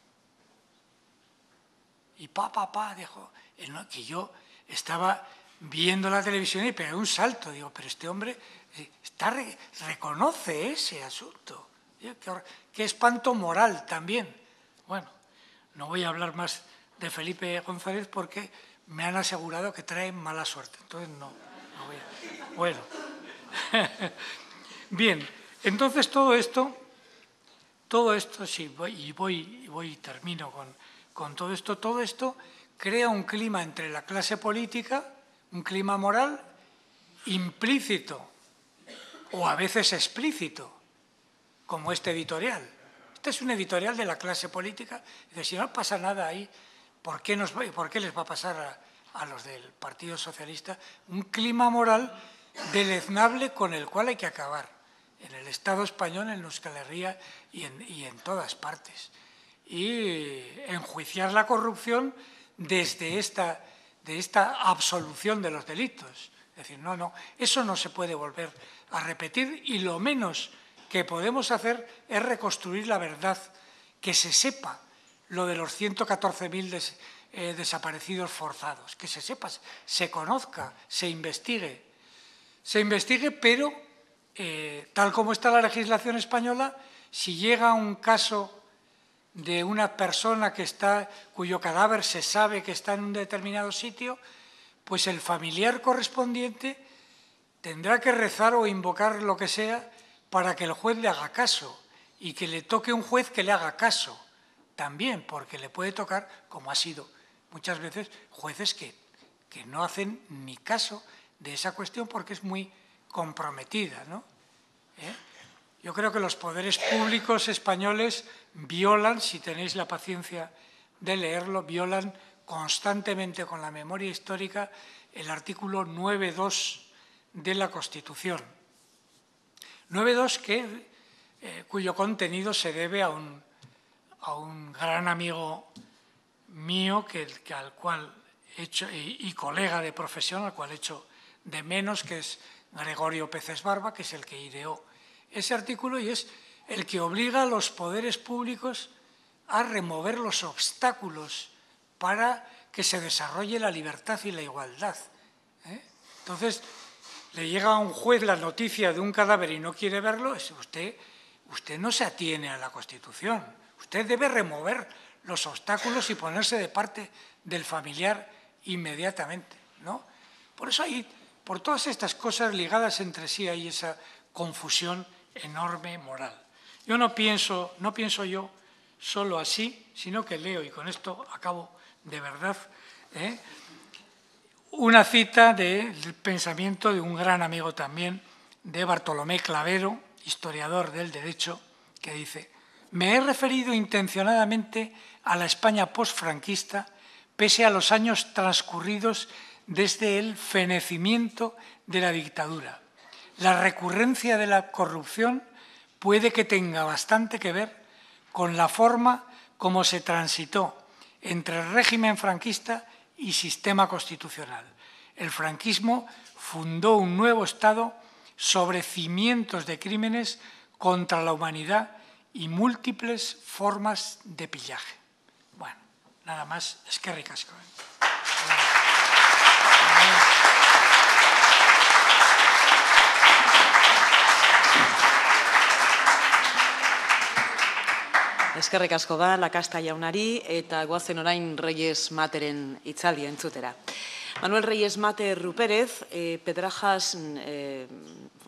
Y pa, pa, pa, dijo, que yo estaba viendo la televisión y pegué un salto. Digo, pero este hombre eh, está, reconoce ese asunto. qué espanto moral también. Bueno, no voy a hablar más de Felipe González porque me han asegurado que trae mala suerte. Entonces no, voy a... Bueno. Bien, entonces todo esto, todo esto, sí, voy, y voy, voy y termino con, con todo esto, todo esto crea un clima entre la clase política, un clima moral implícito o a veces explícito, como este editorial. Este es un editorial de la clase política. Dice, si no pasa nada ahí, ¿por qué, nos, por qué les va a pasar a, los del Partido Socialista un clima moral deleznable con el cual hay que acabar en el Estado español, en Euskal Herria y en, y en todas partes? Y enjuiciar la corrupción desde esta, de esta absolución de los delitos. Es decir, no, no, eso no se puede volver a repetir y lo menos que podemos hacer es reconstruir la verdad, que se sepa lo de los 114.000 eh, desaparecidos forzados, que se sepa, se conozca, se investigue. Se investigue, pero eh, tal como está la legislación española, si llega un caso de una persona que está, cuyo cadáver se sabe que está en un determinado sitio, pues el familiar correspondiente tendrá que rezar o invocar lo que sea para que el juez le haga caso y que le toque un juez que le haga caso también, porque le puede tocar, como ha sido muchas veces, jueces que, que no hacen ni caso de esa cuestión porque es muy comprometida. ¿no? ¿Eh? Yo creo que los poderes públicos españoles violan, si tenéis la paciencia de leerlo, violan constantemente con la memoria histórica el artículo 9.2 de la Constitución. 9.2 que, eh, cuyo contenido se debe a un, a un gran amigo mío que, al cual he hecho, y, colega de profesión, al cual he hecho de menos, que es Gregorio Peces Barba, que es el que ideó ese artículo y es el que obliga a los poderes públicos a remover los obstáculos para que se desarrolle la libertad y la igualdad. ¿eh? Entonces, le llega a un juez la noticia de un cadáver y no quiere verlo, usted, usted no se atiene a la Constitución. Usted debe remover los obstáculos y ponerse de parte del familiar inmediatamente. ¿no? Por eso hay, por todas estas cosas ligadas entre sí, hay esa confusión enorme moral. Yo no pienso, no pienso yo solo así, sino que leo, y con esto acabo de verdad, ¿eh? una cita del pensamiento de un gran amigo también, de Bartolomé Clavero, historiador del derecho, que dice, me he referido intencionadamente a la España postfranquista pese a los años transcurridos desde el fenecimiento de la dictadura. La recurrencia de la corrupción puede que tenga bastante que ver con la forma como se transitó entre el régimen franquista y sistema constitucional. El franquismo fundó un nuevo Estado sobre cimientos de crímenes contra la humanidad y múltiples formas de pillaje. Bueno, nada más, es que ricasco. ¿eh? Eskerrik asko da, lakasta jaunari, eta guazen orain Reyes Materen itzaldia entzutera. Manuel Reyes Mater Rupérez, eh, Pedrajas, eh,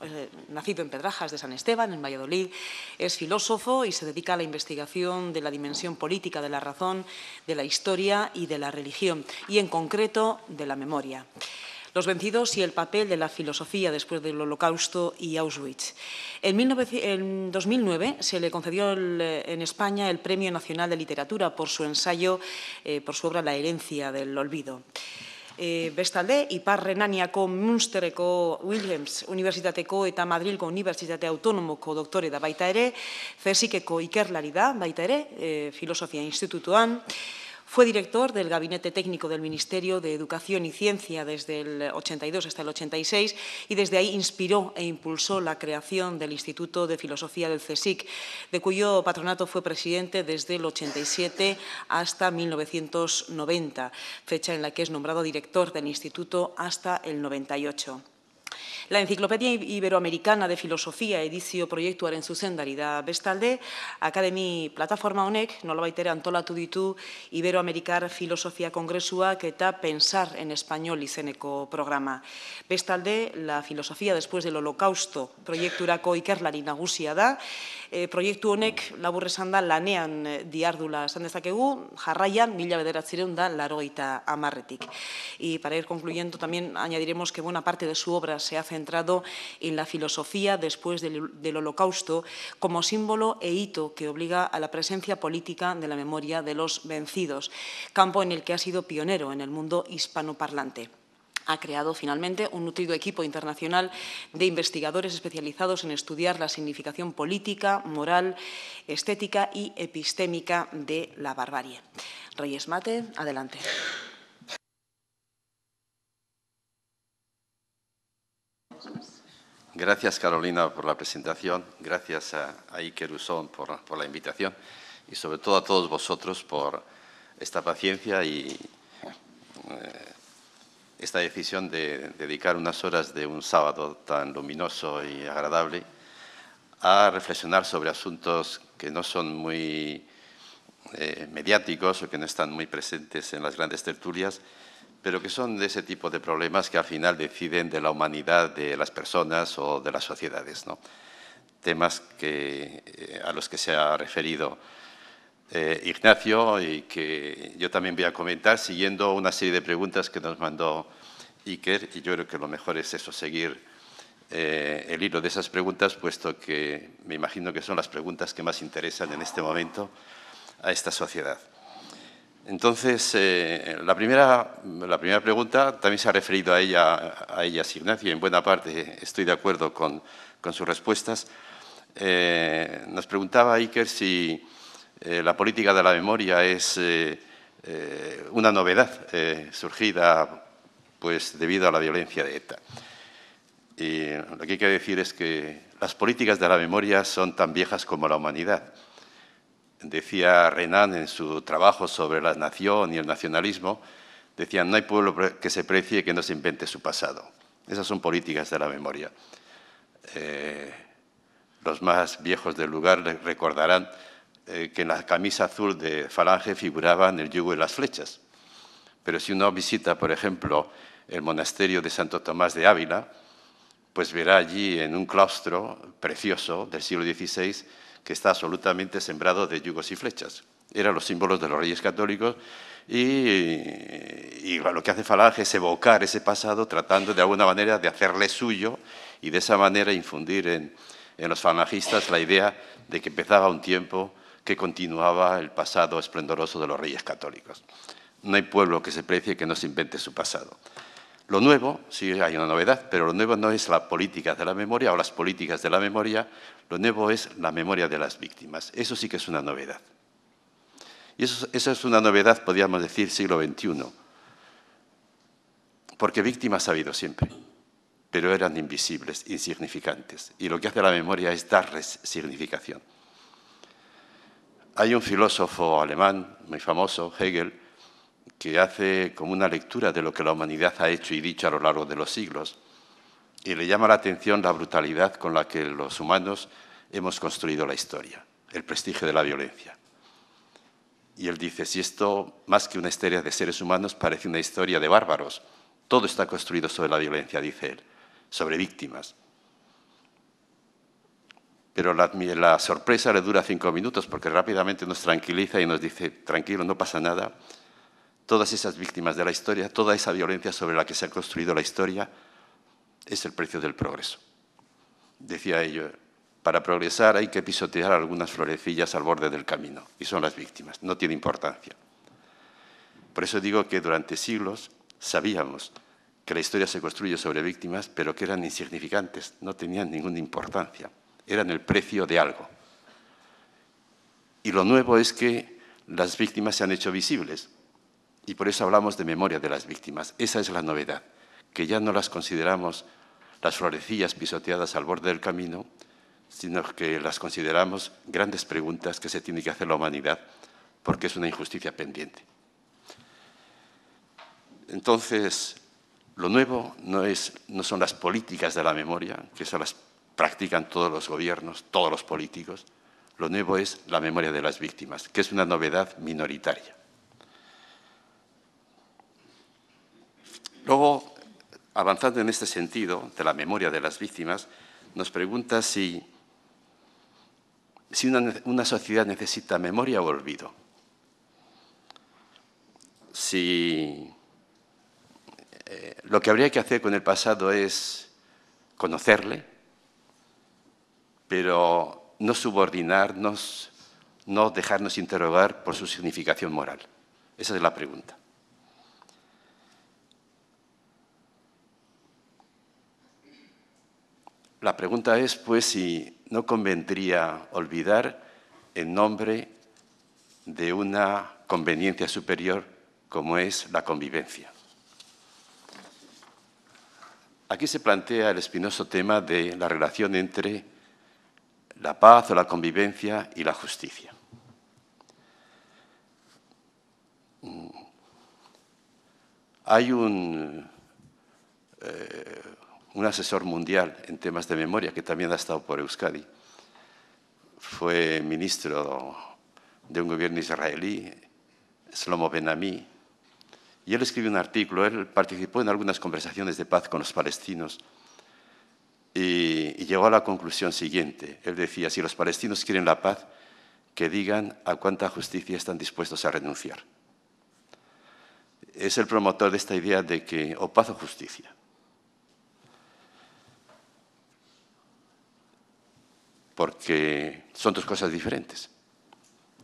eh, nacido en Pedrajas de San Esteban, en Valladolid, es filósofo y se dedica a la investigación de la dimensión política de la razón, de la historia y de la religión, y en concreto de la memoria los vencidos y el papel de la filosofía después del Holocausto y Auschwitz. En, 2009 se le concedió en España el Premio Nacional de Literatura por su ensayo, eh, por su obra La herencia del olvido. E, bestalde, Ipar Renaniako Münstereko Williams Unibertsitateko eta Madrilko Unibertsitate Autonomoko doktore da baita ere, Zesikeko ikerlari da baita ere, e, Filosofia Institutuan, Fue director del Gabinete Técnico del Ministerio de Educación y Ciencia desde el 82 hasta el 86 y desde ahí inspiró e impulsó la creación del Instituto de Filosofía del CSIC, de cuyo patronato fue presidente desde el 87 hasta 1990, fecha en la que es nombrado director del instituto hasta el 98. La Enciclopedia Iberoamericana de Filosofia edizio proiektuaren zuzendari da bestalde, Akademi Plataforma honek nolabait ere antolatu ditu Iberoamerikar Filosofia Kongresuak eta Pensar en Español izeneko programa. Bestalde, la filosofia después del holocausto proiekturako ikerlari nagusia da, e, proiektu honek labur esan da lanean eh, diardula esan dezakegu, jarraian mila bederatzireun da larogeita amarretik. Y para ir concluyendo también añadiremos que buena parte de su obra se ha centrado en la filosofía después del, holocausto como símbolo e hito que obliga a la presencia política de la memoria de los vencidos, campo en el que ha sido pionero en el mundo hispanoparlante ha creado finalmente un nutrido equipo internacional de investigadores especializados en estudiar la significación política, moral, estética y epistémica de la barbarie. Reyes Mate, adelante. Gracias, Carolina, por la presentación. Gracias a, Iker Usón por, la invitación y sobre todo a todos vosotros por esta paciencia y eh, esta decisión de dedicar unas horas de un sábado tan luminoso y agradable a reflexionar sobre asuntos que no son muy eh, mediáticos o que no están muy presentes en las grandes tertulias, pero que son de ese tipo de problemas que al final deciden de la humanidad de las personas o de las sociedades. ¿no? Temas que, eh, a los que se ha referido eh, Ignacio y que yo también voy a comentar siguiendo una serie de preguntas que nos mandó Iker y yo creo que lo mejor es eso, seguir eh, el hilo de esas preguntas, puesto que me imagino que son las preguntas que más interesan en este momento a esta sociedad. Entonces, eh, la, primera, la primera pregunta también se ha referido a ella, a ellas Ignacio, y en buena parte estoy de acuerdo con, sus respuestas. nos preguntaba Iker si eh, la política de la memoria es eh, eh, una novedad surgida pues, debido a la violencia de ETA. Y lo que hay que decir es que las políticas de la memoria son tan viejas como la humanidad. Decía Renan en su trabajo sobre la nación y el nacionalismo, decía, no hay pueblo que se precie que no se invente su pasado. Esas son políticas de la memoria. los más viejos del lugar recordarán eh, que en la camisa azul de Falange figuraban el yugo y las flechas. Pero si uno visita, por ejemplo, el monasterio de Santo Tomás de Ávila, pues verá allí en un claustro precioso del siglo XVI que está absolutamente sembrado de yugos y flechas. Eran los símbolos de los reyes católicos y, lo que hace Falange es evocar ese pasado tratando de alguna manera de hacerle suyo y de esa manera infundir en, en los falangistas la idea de que empezaba un tiempo que continuaba el pasado esplendoroso de los reyes católicos. No hay pueblo que se precie que no se invente su pasado. Lo nuevo, sí hay una novedad, pero lo nuevo no es la política de la memoria o las políticas de la memoria, lo nuevo es la memoria de las víctimas. Eso sí que es una novedad. Y eso, es una novedad, podríamos decir, siglo XXI. Porque víctimas ha habido siempre, pero eran invisibles, insignificantes. Y lo que hace la memoria es darles significación. Hay un filósofo alemán muy famoso, Hegel, que hace como una lectura de lo que la humanidad ha hecho y dicho a lo largo de los siglos, y le llama la atención la brutalidad con la que los humanos hemos construido la historia, el prestigio de la violencia. Y él dice, si esto, más que una historia de seres humanos, parece una historia de bárbaros, todo está construido sobre la violencia, dice él, sobre víctimas. Pero la, sorpresa le dura cinco minutos porque rápidamente nos tranquiliza y nos dice, tranquilo, no pasa nada. Todas esas víctimas de la historia, toda esa violencia sobre la que se ha construido la historia, es el precio del progreso. Decía ello, para progresar hay que pisotear algunas florecillas al borde del camino, y son las víctimas, no tiene importancia. Por eso digo que durante siglos sabíamos que la historia se construye sobre víctimas, pero que eran insignificantes, no tenían ninguna importancia eran el precio de algo. Y lo nuevo es que las víctimas se han hecho visibles. Y por eso hablamos de memoria de las víctimas. Esa es la novedad, que ya no las consideramos las florecillas pisoteadas al borde del camino, sino que las consideramos grandes preguntas que se tiene que hacer la humanidad, porque es una injusticia pendiente. Entonces, lo nuevo no, es, no son las políticas de la memoria, que son las practican todos los gobiernos, todos los políticos. Lo nuevo es la memoria de las víctimas, que es una novedad minoritaria. Luego, avanzando en este sentido de la memoria de las víctimas, nos pregunta si, si una, sociedad necesita memoria o olvido. Si eh, lo que habría que hacer con el pasado es conocerle, pero no subordinarnos, no dejarnos interrogar por su significación moral. Esa es la pregunta. La pregunta es, pues, si no convendría olvidar en nombre de una conveniencia superior como es la convivencia. aquí se plantea el espinoso tema de la relación entre la paz o la convivencia y la justicia. Hay un, eh, un asesor mundial en temas de memoria que también ha estado por Euskadi. Fue ministro de un gobierno israelí, Slomo Benami, y él escribió un artículo, él participó en algunas conversaciones de paz con los palestinos y, y, llegó a la conclusión siguiente. Él decía, si los palestinos quieren la paz, que digan a cuánta justicia están dispuestos a renunciar. Es el promotor de esta idea de que o paz o justicia. Porque son dos cosas diferentes,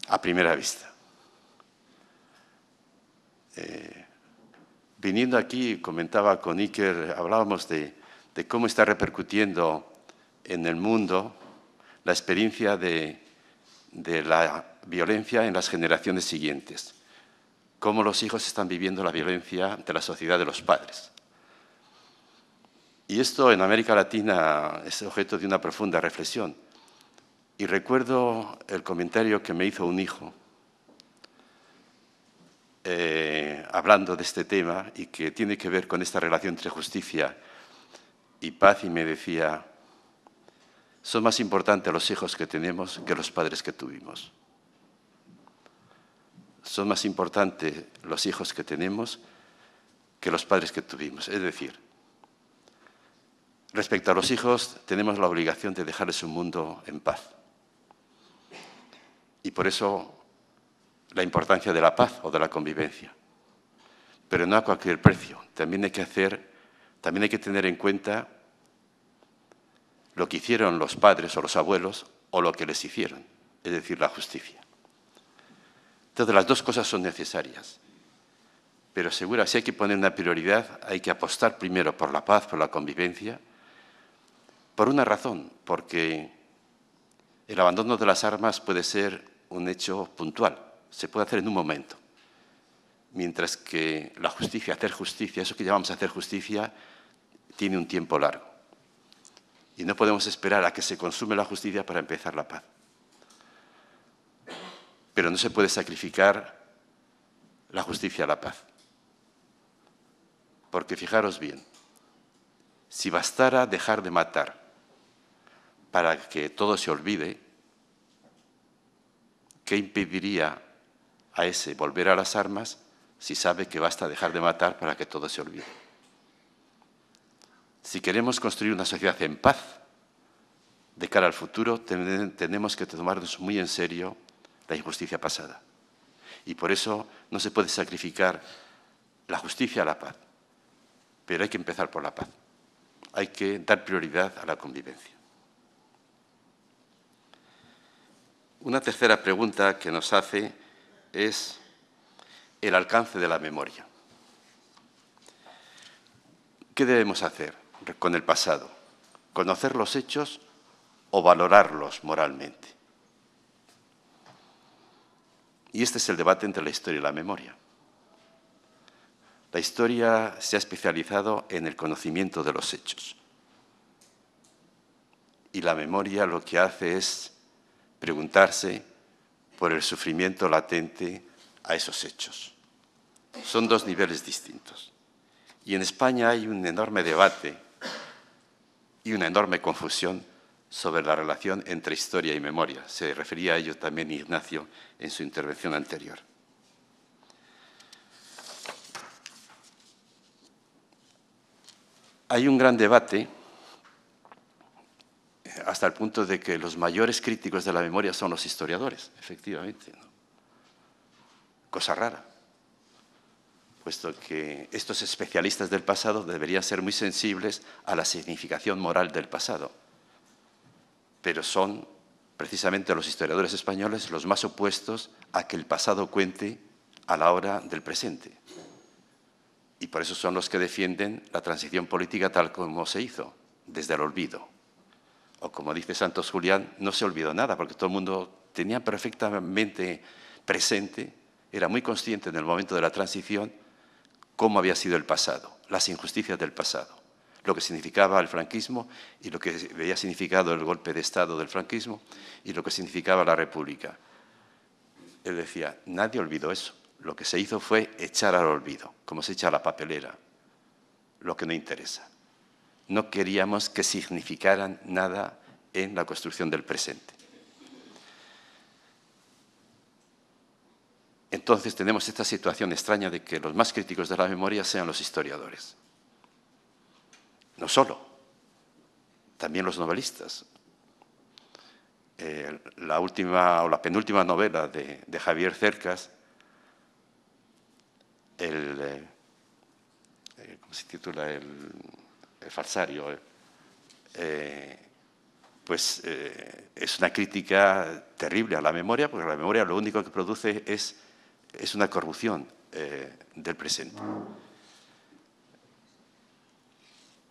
a primera vista. Eh, viniendo aquí, comentaba con Iker, hablábamos de, cómo está repercutiendo en el mundo la experiencia de, la violencia en las generaciones siguientes, cómo los hijos están viviendo la violencia de la sociedad de los padres. Y esto en América Latina es objeto de una profunda reflexión. Y recuerdo el comentario que me hizo un hijo eh, hablando de este tema y que tiene que ver con esta relación entre justicia y paz y me decía, son más importantes los hijos que tenemos que los padres que tuvimos. Son más importantes los hijos que tenemos que los padres que tuvimos. Es decir, respecto a los hijos tenemos la obligación de dejarles un mundo en paz. Y por eso la importancia de la paz o de la convivencia. Pero no a cualquier precio. También hay que hacer, también hay que tener en cuenta lo que hicieron los padres o los abuelos o lo que les hicieron, es decir, la justicia. Entonces las dos cosas son necesarias. Pero segura, si hay que poner una prioridad, hay que apostar primero por la paz, por la convivencia, por una razón, porque el abandono de las armas puede ser un hecho puntual, se puede hacer en un momento. Mientras que la justicia, hacer justicia, eso que llamamos hacer justicia, tiene un tiempo largo. Y no podemos esperar a que se consume la justicia para empezar la paz. Pero no se puede sacrificar la justicia a la paz. Porque fijaros bien, si bastara dejar de matar para que todo se olvide, ¿qué impediría a ese volver a las armas si sabe que basta dejar de matar para que todo se olvide. Si queremos construir una sociedad en paz de cara al futuro, tenemos que tomarnos muy en serio la injusticia pasada. Y por eso no se puede sacrificar la justicia a la paz. Pero hay que empezar por la paz. Hay que dar prioridad a la convivencia. Una tercera pregunta que nos hace es el alcance de la memoria. ¿Qué debemos hacer con el pasado? ¿Conocer los hechos o valorarlos moralmente? Y este es el debate entre la historia y la memoria. La historia se ha especializado en el conocimiento de los hechos. Y la memoria lo que hace es preguntarse por el sufrimiento latente a esos hechos. Son dos niveles distintos. Y en España hay un enorme debate y una enorme confusión sobre la relación entre historia y memoria. Se refería a ello también Ignacio en su intervención anterior. Hay un gran debate hasta el punto de que los mayores críticos de la memoria son los historiadores, efectivamente. Cosa rara, puesto que estos especialistas del pasado deberían ser muy sensibles a la significación moral del pasado, pero son precisamente los historiadores españoles los más opuestos a que el pasado cuente a la hora del presente. Y por eso son los que defienden la transición política tal como se hizo, desde el olvido o como dice Santos Julián, no se olvidó nada, porque todo el mundo tenía perfectamente presente, era muy consciente en el momento de la transición, cómo había sido el pasado, las injusticias del pasado, lo que significaba el franquismo y lo que había significado el golpe de Estado del franquismo y lo que significaba la República. Él decía, nadie olvidó eso. Lo que se hizo fue echar al olvido, como se echa a la papelera, lo que no interesa. No queríamos que significaran nada en la construcción del presente. Entonces tenemos esta situación extraña de que los más críticos de la memoria sean los historiadores. No solo, también los novelistas. Eh, la última o la penúltima novela de, Javier Cercas, el, eh, eh, ¿cómo se titula? El, falsario, pues es una crítica terrible a la memoria, porque la memoria lo único que produce es es una corrupción eh, del presente.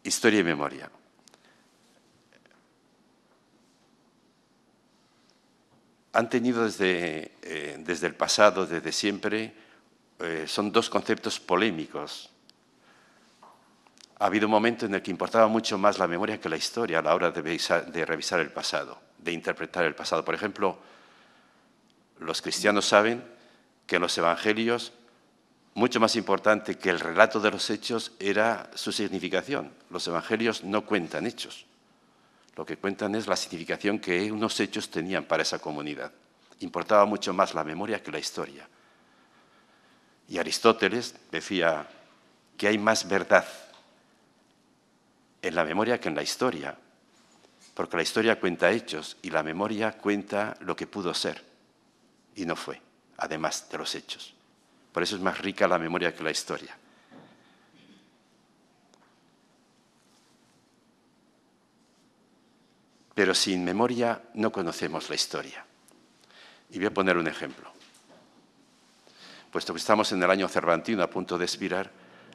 Historia y memoria. Han tenido desde, eh, desde el pasado, desde siempre, eh, son dos conceptos polémicos. Ha habido un momento en el que importaba mucho más la memoria que la historia a la hora de de revisar el pasado, de interpretar el pasado. Por ejemplo, los cristianos saben que en los evangelios, mucho más importante que el relato de los hechos era su significación. Los evangelios no cuentan hechos. Lo que cuentan es la significación que unos hechos tenían para esa comunidad. Importaba mucho más la memoria que la historia. Y Aristóteles decía que hay más verdad en la memoria que en la historia, porque la historia cuenta hechos y la memoria cuenta lo que pudo ser y no fue además de los hechos. Por eso es más rica la memoria que la historia. Pero sin memoria no conocemos la historia. Y voy a poner un ejemplo. Puesto que estamos en el año cervantino a punto de expirar,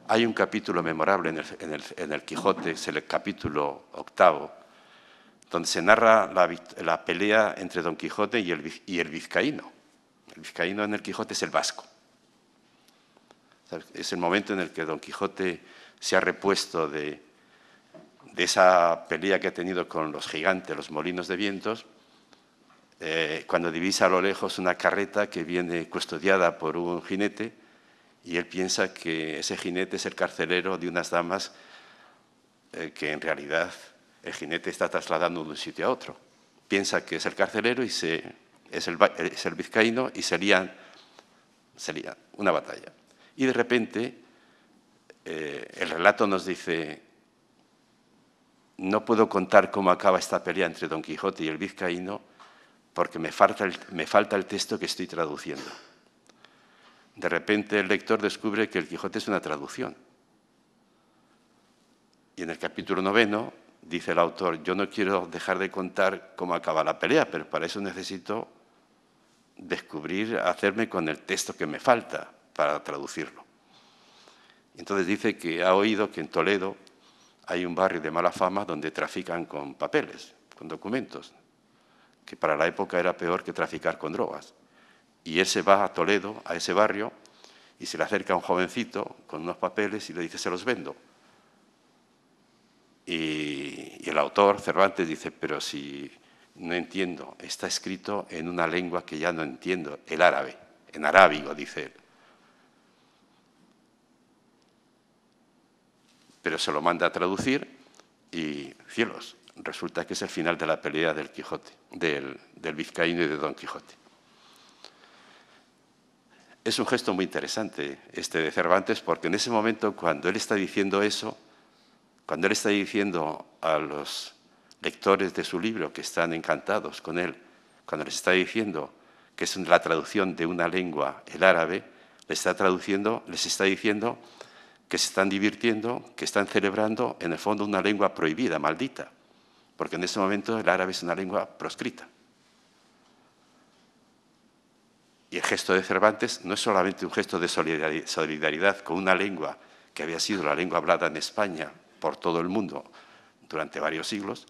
hay un capítulo memorable en el, Quijote, es el capítulo octavo, donde se narra la, pelea entre Don Quijote y el vizcaíno. El vizcaíno en el Quijote es el vasco. Es el momento en el que Don Quijote se ha repuesto de, esa pelea que ha tenido con los gigantes, los molinos de vientos, eh, cuando divisa a lo lejos una carreta que viene custodiada por un jinete y él piensa que ese jinete es el carcelero de unas damas eh, que en realidad el jinete está trasladando de un sitio a otro. Piensa que es el carcelero y se es el, vizcaíno y sería una batalla. Y de repente eh, el relato nos dice, no puedo contar cómo acaba esta pelea entre Don Quijote y el vizcaíno porque me falta el, me falta el texto que estoy traduciendo. De repente el lector descubre que el Quijote es una traducción. Y en el capítulo noveno dice el autor, yo no quiero dejar de contar cómo acaba la pelea, pero para eso necesito descubrir, hacerme con el texto que me falta para traducirlo. Entonces dice que ha oído que en Toledo hay un barrio de mala fama donde trafican con papeles, con documentos, que para la época era peor que traficar con drogas. Y él se va a Toledo, a ese barrio, y se le acerca un jovencito con unos papeles y le dice, se los vendo. Y, el autor, Cervantes, dice, pero si no entiendo, está escrito en una lengua que ya no entiendo, el árabe, en arábigo, dice él. Pero se lo manda a traducir y, cielos, resulta que es el final de la pelea del Quijote, del vizcaíno y de Don Quijote. Es un gesto muy interesante este de Cervantes porque en ese momento cuando él está diciendo eso, cuando él está diciendo a los lectores de su libro que están encantados con él, cuando les está diciendo que es la traducción de una lengua, el árabe, les está traduciendo, les está diciendo que se están divirtiendo, que están celebrando en el fondo una lengua prohibida, maldita, porque en ese momento el árabe es una lengua proscrita. Y el gesto de Cervantes no es solamente un gesto de solidaridad con una lengua que había sido la lengua hablada en España por todo el mundo durante varios siglos,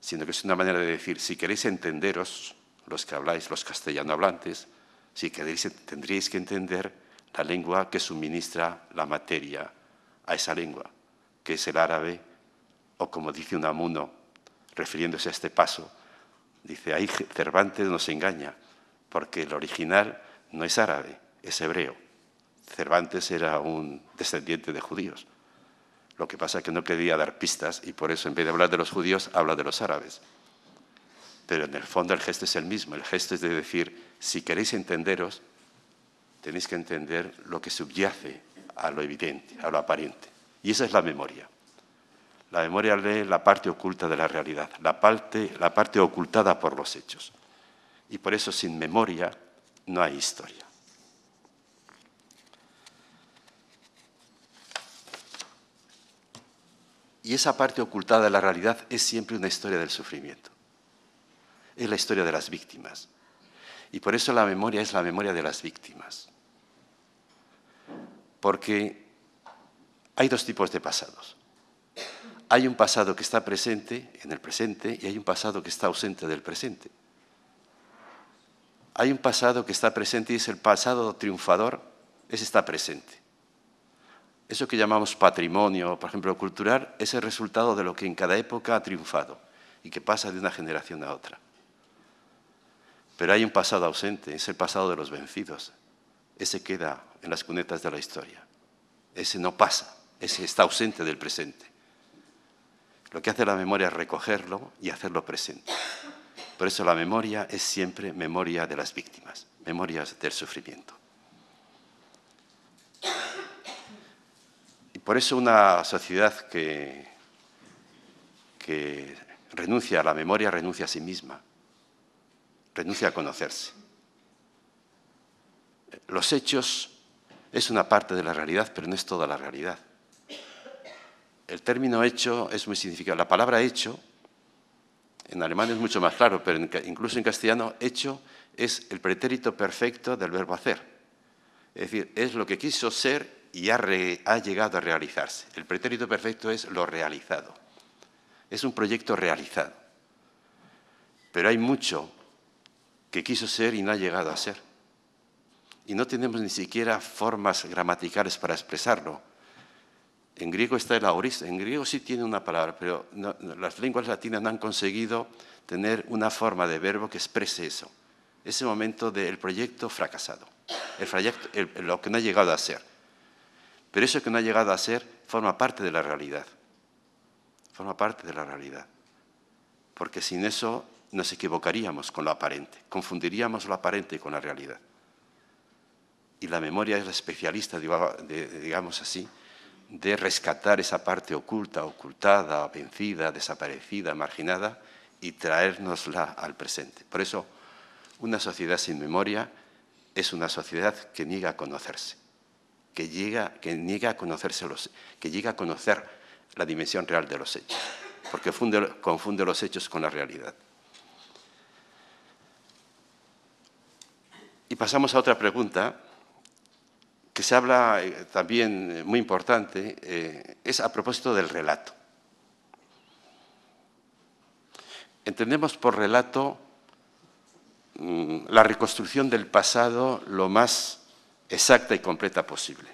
sino que es una manera de decir, si queréis entenderos, los que habláis, los castellano hablantes, si queréis, tendríais que entender la lengua que suministra la materia a esa lengua, que es el árabe, o como dice Unamuno, refiriéndose a este paso, dice, ahí Cervantes nos engaña, porque el original no es árabe, es hebreo. Cervantes era un descendiente de judíos. Lo que pasa es que no quería dar pistas y por eso en vez de hablar de los judíos habla de los árabes. Pero en el fondo el gesto es el mismo. El gesto es de decir, si queréis entenderos, tenéis que entender lo que subyace a lo evidente, a lo aparente. Y esa es la memoria. La memoria lee la parte oculta de la realidad, la parte, la parte ocultada por los hechos. Y por eso sin memoria no hay historia. Y esa parte ocultada de la realidad es siempre una historia del sufrimiento. Es la historia de las víctimas. Y por eso la memoria es la memoria de las víctimas. Porque hay dos tipos de pasados. Hay un pasado que está presente en el presente y hay un pasado que está ausente del presente. Hay un pasado que está presente y es el pasado triunfador, ese está presente. Eso que llamamos patrimonio, por ejemplo, cultural, es el resultado de lo que en cada época ha triunfado y que pasa de una generación a otra. Pero hay un pasado ausente, es el pasado de los vencidos. Ese queda en las cunetas de la historia. Ese no pasa, ese está ausente del presente. Lo que hace la memoria es recogerlo y hacerlo presente. Por eso la memoria es siempre memoria de las víctimas, memorias del sufrimiento. Por eso una sociedad que, que renuncia a la memoria renuncia a sí misma, renuncia a conocerse. Los hechos es una parte de la realidad, pero no es toda la realidad. El término hecho es muy significativo. La palabra hecho, en alemán es mucho más claro, pero incluso en castellano, hecho es el pretérito perfecto del verbo hacer. Es decir, es lo que quiso ser y ha, llegado a realizarse. El pretérito perfecto es lo realizado. Es un proyecto realizado. Pero hay mucho que quiso ser y no ha llegado a ser. Y no tenemos ni siquiera formas gramaticales para expresarlo. En griego está el aorista. En griego sí tiene una palabra, pero las lenguas latinas no han conseguido tener una forma de verbo que exprese eso. Ese momento del proyecto fracasado. El proyecto, lo que no ha llegado a ser. Pero eso que no ha llegado a ser forma parte de la realidad. Forma parte de la realidad. Porque sin eso nos equivocaríamos con lo aparente, confundiríamos lo aparente con la realidad. Y la memoria es la especialista, digamos así, de rescatar esa parte oculta, ocultada, vencida, desaparecida, marginada y traérnosla al presente. Por eso, una sociedad sin memoria es una sociedad que niega a conocerse que, niega a conocerse los, que llega a conocer la dimensión real de los hechos, porque confunde los hechos con la realidad. Y pasamos a otra pregunta que se habla eh, también eh, muy importante, eh, es a propósito del relato. Entendemos por relato mm, la reconstrucción del pasado lo más exacta y completa posible.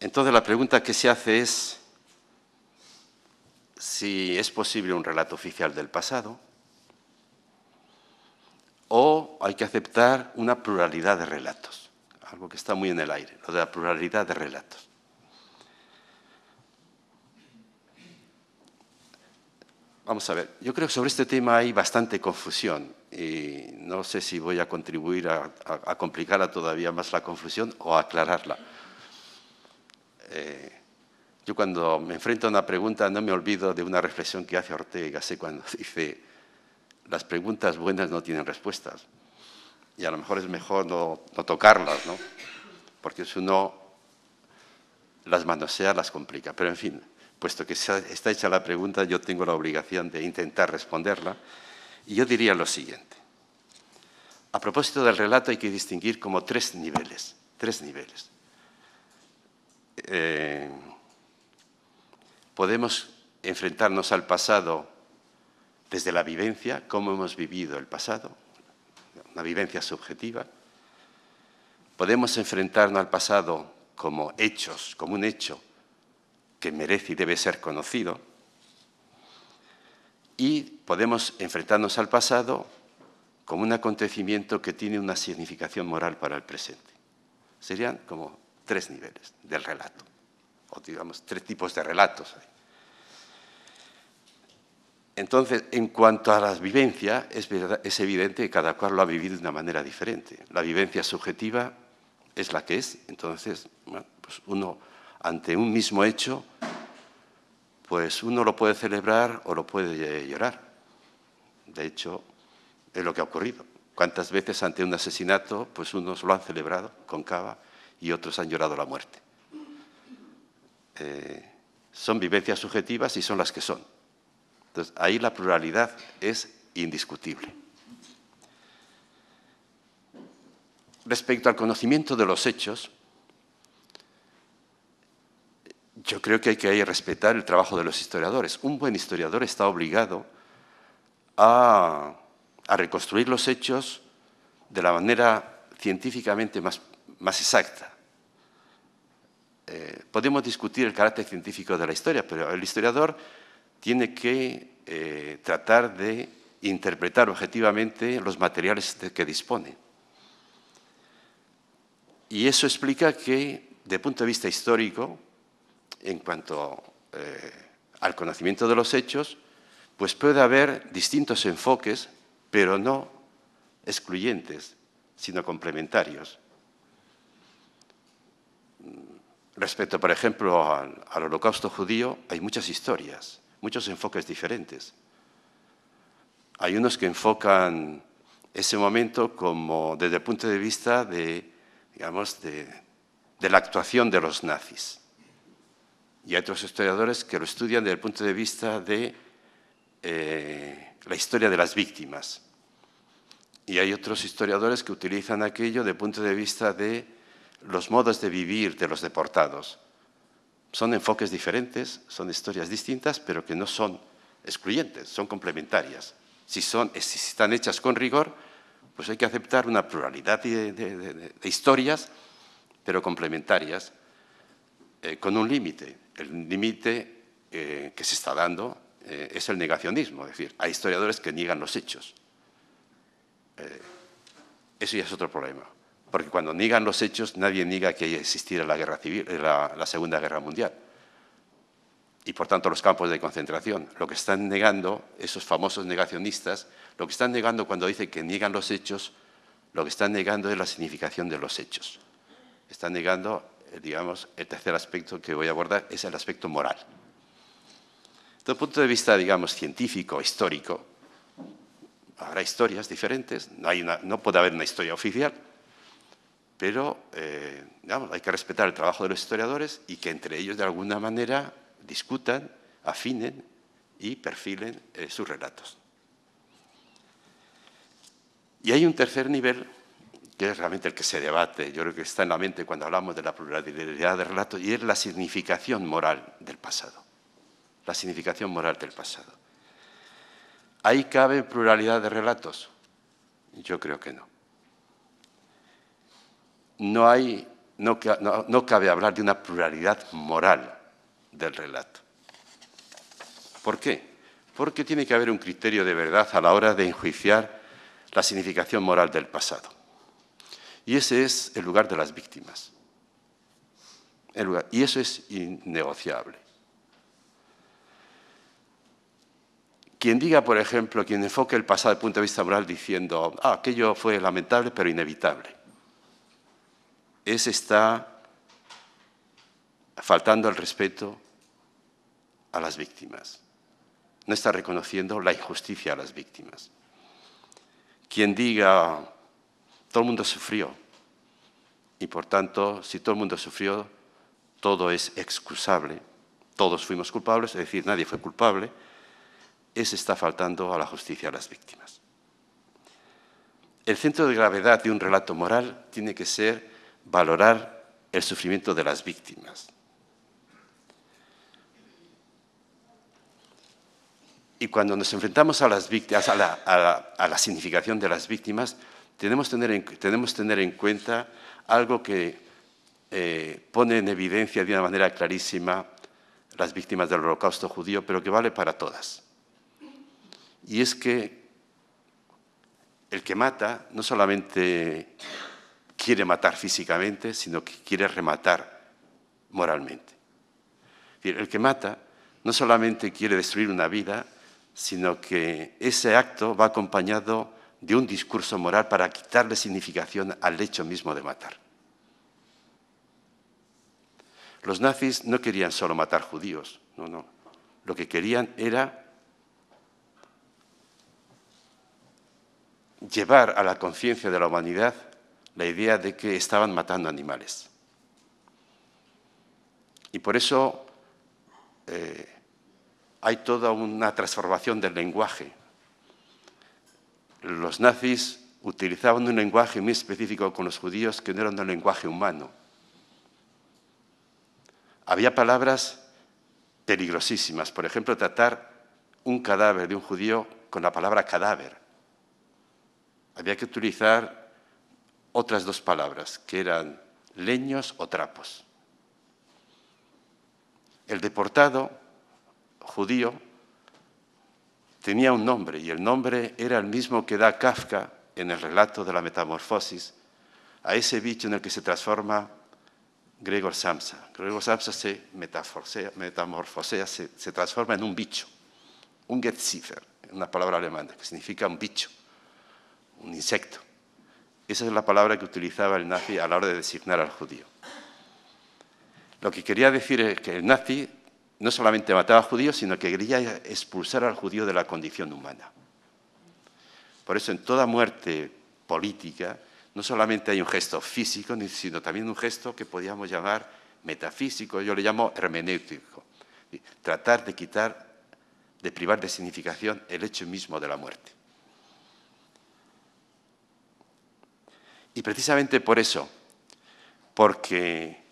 Entonces la pregunta que se hace es si es posible un relato oficial del pasado o hay que aceptar una pluralidad de relatos, algo que está muy en el aire, lo de la pluralidad de relatos. Vamos a ver, yo creo que sobre este tema hay bastante confusión y no sé si voy a contribuir a, complicar todavía más la confusión o a aclararla. Eh, yo cuando me enfrento a una pregunta no me olvido de una reflexión que hace Ortega sé cuando dice, las preguntas buenas no tienen respuestas y a lo mejor es mejor no, tocarlas, ¿no? porque si uno las manosea las complica. Pero en fin, puesto que está hecha la pregunta, yo tengo la obligación de intentar responderla. Y yo diría lo siguiente. A propósito del relato hay que distinguir como tres niveles. Tres niveles. Eh, podemos enfrentarnos al pasado desde la vivencia, cómo hemos vivido el pasado, una vivencia subjetiva. Podemos enfrentarnos al pasado como hechos, como un hecho que merece y debe ser conocido, y podemos enfrentarnos al pasado como un acontecimiento que tiene una significación moral para el presente. Serían como tres niveles del relato, o digamos tres tipos de relatos. Entonces, en cuanto a la vivencia, es, es evidente que cada cual lo ha vivido de una manera diferente. La vivencia subjetiva es la que es, entonces, pues uno ante un mismo hecho, pues uno lo puede celebrar o lo puede llorar. De hecho, es lo que ha ocurrido. ¿Cuántas veces ante un asesinato, pues unos lo han celebrado con cava y otros han llorado la muerte? Eh, son vivencias subjetivas y son las que son. Entonces, ahí la pluralidad es indiscutible. Respecto al conocimiento de los hechos, yo creo que hay que respetar el trabajo de los historiadores. Un buen historiador está obligado a, reconstruir los hechos de la manera científicamente más, exacta. Eh, podemos discutir el carácter científico de la historia, pero el historiador tiene que eh, tratar de interpretar objetivamente los materiales de que dispone. Y eso explica que, de punto de vista histórico, en cuanto eh, al conocimiento de los hechos, pues puede haber distintos enfoques, pero no excluyentes, sino complementarios. Respecto, por ejemplo, al holocausto judío, hay muchas historias, muchos enfoques diferentes. Hay unos que enfocan ese momento como desde el punto de vista de digamos, de, la actuación de los nazis. Y hay otros historiadores que lo estudian desde el punto de vista de eh, la historia de las víctimas. Y hay otros historiadores que utilizan aquello desde el punto de vista de los modos de vivir de los deportados. Son enfoques diferentes, son historias distintas, pero que no son excluyentes, son complementarias. Si, son, si están hechas con rigor, pues hay que aceptar una pluralidad de, historias, pero complementarias, eh, con un límite. El límite eh, que se está dando eh, es el negacionismo, es decir, hay historiadores que niegan los hechos. eso ya es otro problema, porque cuando niegan los hechos nadie niega que existido la, guerra civil, la Segunda Guerra Mundial y por tanto los campos de concentración. Lo que están negando esos famosos negacionistas, lo que están negando cuando dicen que niegan los hechos, lo que están negando es la significación de los hechos. Están negando, eh, digamos, el tercer aspecto que voy a abordar es el aspecto moral. Desde el punto de vista, digamos, científico, histórico, habrá historias diferentes, no, hay no puede haber una historia oficial, pero eh, hay que respetar el trabajo de los historiadores y que entre ellos, de alguna manera, discutan, afinen y perfilen eh, sus relatos. Y hay un tercer nivel, que es realmente el que se debate, yo creo que está en la mente cuando hablamos de la pluralidad de relatos, y es la significación moral del pasado. La significación moral del pasado. ¿Ahí cabe pluralidad de relatos? Yo creo que no. No, hay, no, cabe hablar de una pluralidad moral del relato. ¿Por qué? Porque tiene que haber un criterio de verdad a la hora de enjuiciar la significación moral del pasado. Y ese es el lugar de las víctimas. y eso es innegociable. Quien diga, por ejemplo, quien enfoque el pasado desde el punto de vista moral diciendo, ah, aquello fue lamentable pero inevitable, ese está faltando el respeto a las víctimas. No está reconociendo la injusticia a las víctimas. Quien diga, todo el mundo sufrió, y por tanto, si todo el mundo sufrió, todo es excusable, todos fuimos culpables, es decir, nadie fue culpable, ese está faltando a la justicia a las víctimas. El centro de gravedad de un relato moral tiene que ser valorar el sufrimiento de las víctimas, Y cuando nos enfrentamos a las víctimas, a la, significación de las víctimas, tenemos que tener, en, tenemos tener en cuenta algo que eh, pone en evidencia de una manera clarísima las víctimas del holocausto judío, pero que vale para todas. Y es que el que mata no solamente quiere matar físicamente, sino que quiere rematar moralmente. El que mata no solamente quiere destruir una vida, sino que ese acto va acompañado de un discurso moral para quitarle significación al hecho mismo de matar. Los nazis no querían solo matar judíos, no, no. Lo que querían era llevar a la conciencia de la humanidad la idea de que estaban matando animales. Y por eso eh, hay toda una transformación del lenguaje. Los nazis utilizaban un lenguaje muy específico con los judíos que no era un lenguaje humano. Había palabras peligrosísimas, por ejemplo, tratar un cadáver de un judío con la palabra cadáver. Había que utilizar otras dos palabras, que eran leños o trapos. El deportado judío tenía un nombre y el nombre era el mismo que da Kafka en el relato de la metamorfosis a ese bicho en el que se transforma Gregor Samsa. Gregor Samsa se metamorfosea, se, transforma en un bicho, un Getziffer, una palabra alemana que significa un bicho, un insecto. Esa es la palabra que utilizaba el nazi a la hora de designar al judío. Lo que quería decir es que el nazi no solamente mataba a judíos, sino que quería expulsar al judío de la condición humana. Por eso en toda muerte política no solamente hay un gesto físico, sino también un gesto que podríamos llamar metafísico, yo le llamo hermenéutico. Tratar de quitar, de privar de significación el hecho mismo de la muerte. Y precisamente por eso, porque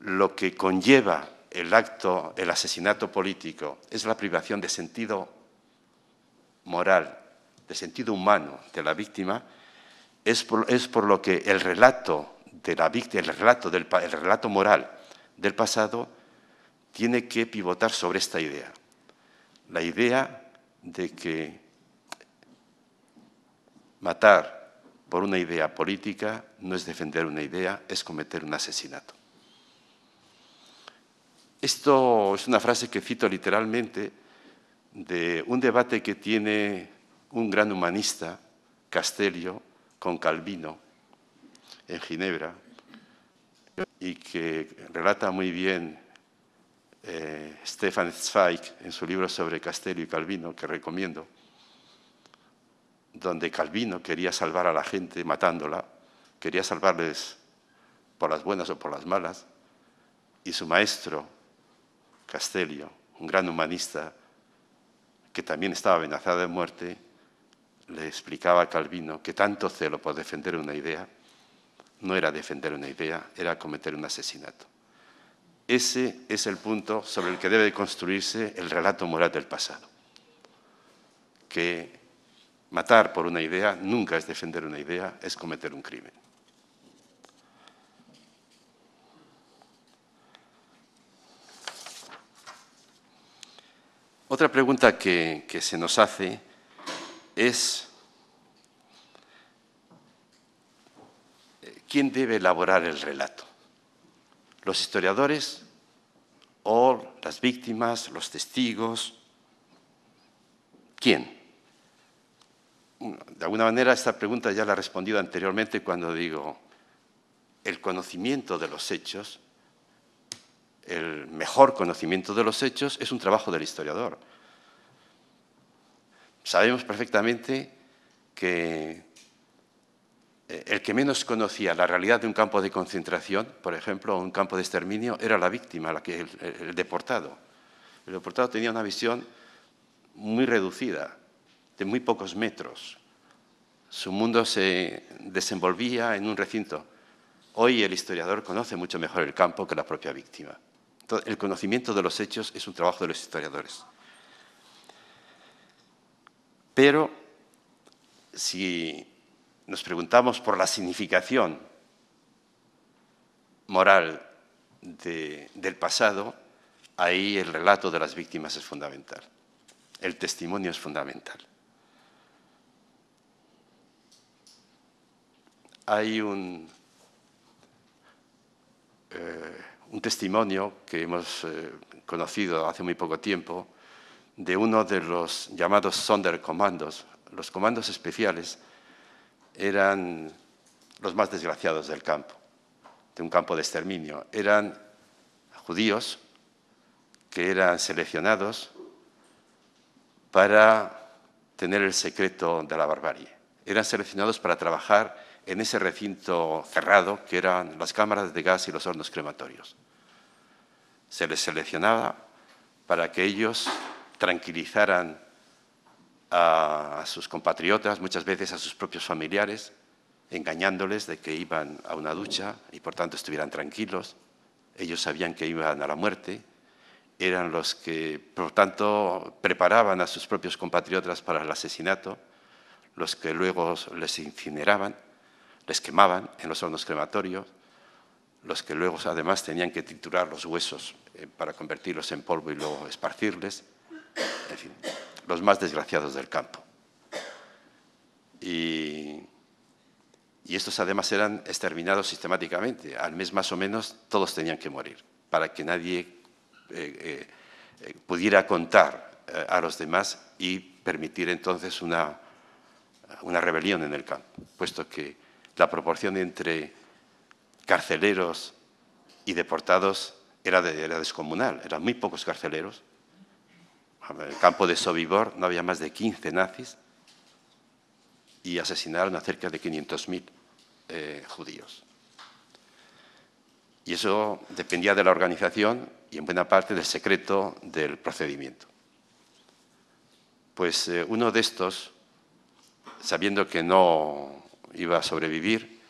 lo que conlleva el acto, el asesinato político, es la privación de sentido moral, de sentido humano de la víctima, es por, lo que el relato de la víctima, el relato, del, el relato moral del pasado tiene que pivotar sobre esta idea. La idea de que matar por una idea política no es defender una idea, es cometer un asesinato. Esto es una frase que cito literalmente de un debate que tiene un gran humanista, Castellio, con Calvino en Ginebra y que relata muy bien eh, Stefan Zweig en su libro sobre Castellio y Calvino, que recomiendo, donde Calvino quería salvar a la gente matándola, quería salvarles por las buenas o por las malas, y su maestro, Castellio, un gran humanista que también estaba amenazado de muerte, le explicaba a Calvino que tanto celo por defender una idea no era defender una idea, era cometer un asesinato. Ese es el punto sobre el que debe construirse el relato moral del pasado. Que matar por una idea nunca es defender una idea, es cometer un crimen. Otra pregunta que, se nos hace es quién debe elaborar el relato. ¿Los historiadores o las víctimas, los testigos? ¿Quién? De alguna manera esta pregunta ya la he respondido anteriormente cuando digo el conocimiento de los hechos el mejor conocimiento de los hechos es un trabajo del historiador. Sabemos perfectamente que eh, el que menos conocía la realidad de un campo de concentración, por ejemplo, un campo de exterminio, era la víctima, la que, el, deportado. El deportado tenía una visión muy reducida, de muy pocos metros. Su mundo se desenvolvía en un recinto. Hoy el historiador conoce mucho mejor el campo que la propia víctima. El conocimiento de los hechos es un trabajo de los historiadores. Pero si nos preguntamos por la significación moral del pasado, ahí el relato de las víctimas es fundamental. El testimonio es fundamental. Hay un, eh, un testimonio que hemos eh, conocido hace muy poco tiempo de uno de los llamados Sonderkommandos. Los comandos especiales eran los más desgraciados del campo, de un campo de exterminio. Eran judíos que eran seleccionados para tener el secreto de la barbarie. Eran seleccionados para trabajar en ese recinto cerrado que eran las cámaras de gas y los hornos crematorios. Se les seleccionaba para que ellos tranquilizaran a, sus compatriotas, muchas veces a sus propios familiares, engañándoles de que iban a una ducha y por tanto estuvieran tranquilos. Ellos sabían que iban a la muerte, eran los que por tanto preparaban a sus propios compatriotas para el asesinato, los que luego les incineraban, les quemaban en los hornos crematorios, los que luego además tenían que triturar los huesos eh, para convertirlos en polvo y luego esparcirles en fin, los más desgraciados del campo. Y, estos además eran exterminados sistemáticamente. Al mes más o menos todos tenían que morir para que nadie eh, eh, pudiera contar a los demás y permitir entonces una, una rebelión en el campo, puesto que la proporción entre carceleros y deportados era, era descomunal. Eran muy pocos carceleros en el campo de Sobibor no había más de 15 nazis y asesinaron a cerca de 500.000 eh, judíos. Y eso dependía de la organización y en buena parte del secreto del procedimiento. Pues eh, uno de estos, sabiendo que no iba a sobrevivir,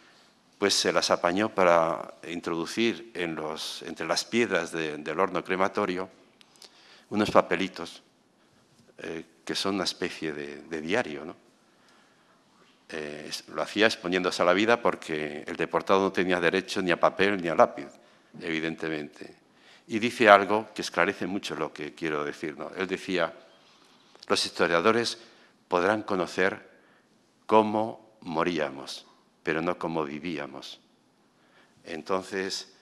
pues se las apañó para introducir entre las piedras del horno crematorio unos papelitos eh, que son una especie de, diario. ¿no? Eh, lo hacía exponiéndose a la vida porque el deportado no tenía derecho ni a papel ni a lápiz, evidentemente. Y dice algo que esclarece mucho lo que quiero decir. ¿no? Él decía, los historiadores podrán conocer cómo moríamos, pero no cómo vivíamos. Entonces,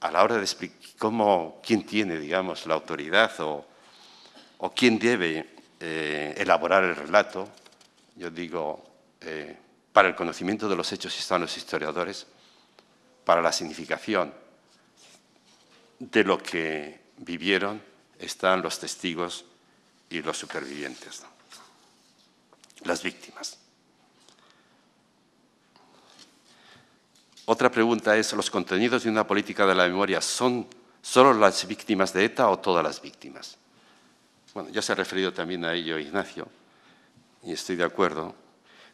a la hora de explicar cómo, quién tiene, digamos, la autoridad o, o quién debe eh, elaborar el relato, yo digo, eh, para el conocimiento de los hechos están los historiadores, para la significación de lo que vivieron están los testigos y los supervivientes, las víctimas. Otra pregunta es, ¿los contenidos de una política de la memoria son solo las víctimas de ETA o todas las víctimas? Bueno, ya se ha referido también a ello Ignacio, y estoy de acuerdo.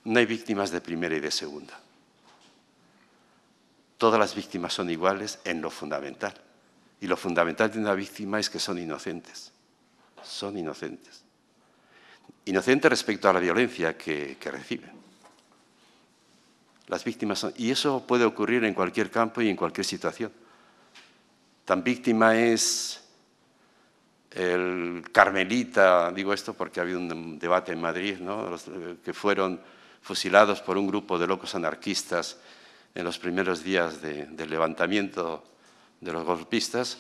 No hay víctimas de primera y de segunda. Todas las víctimas son iguales en lo fundamental. Y lo fundamental de una víctima es que son inocentes. Son inocentes. Inocentes respecto a la violencia que, reciben. Las víctimas son, y eso puede ocurrir en cualquier campo y en cualquier situación. Tan víctima es el Carmelita, digo esto porque ha habido un debate en Madrid, ¿no? Eh, que fueron fusilados por un grupo de locos anarquistas en los primeros días del levantamiento de los golpistas,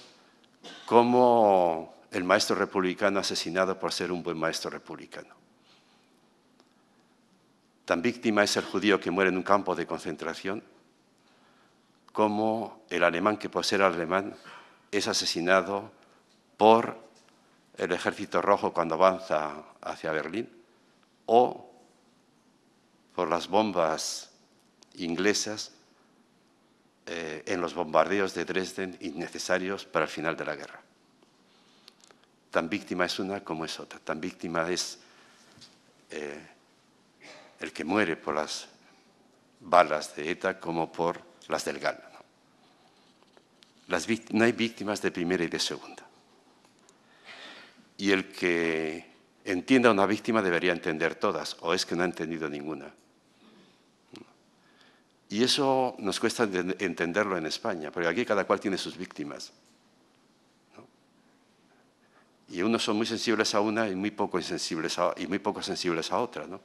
como el maestro republicano asesinado por ser un buen maestro republicano. Tan víctima es el judío que muere en un campo de concentración como el alemán que por ser alemán es asesinado por el ejército rojo cuando avanza hacia Berlín, o por las bombas inglesas eh, en los bombardeos de Dresden innecesarios para el final de la guerra. Tan víctima es una como es otra. Tan víctima es eh, el que muere por las balas de ETA como por las del GAL. no hay víctimas de primera y de segunda y el que entienda a una víctima debería entender todas, o es que no ha entendido ninguna. Y eso nos cuesta entenderlo en España, porque aquí cada cual tiene sus víctimas. Y unos son muy sensibles a una y muy poco sensibles a, y muy poco sensibles a otra. ¿no?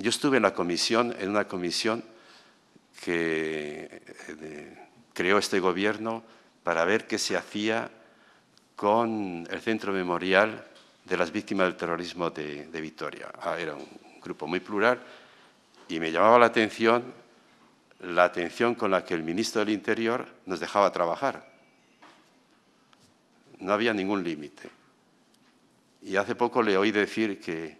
Yo estuve en la comisión, en una comisión que eh, creó este gobierno para ver qué se hacía con el Centro Memorial de las Víctimas del Terrorismo de, Vitoria. Ah, era un grupo muy plural y me llamaba la atención la atención con la que el ministro del Interior nos dejaba trabajar. No había ningún límite. Y hace poco le oí decir que,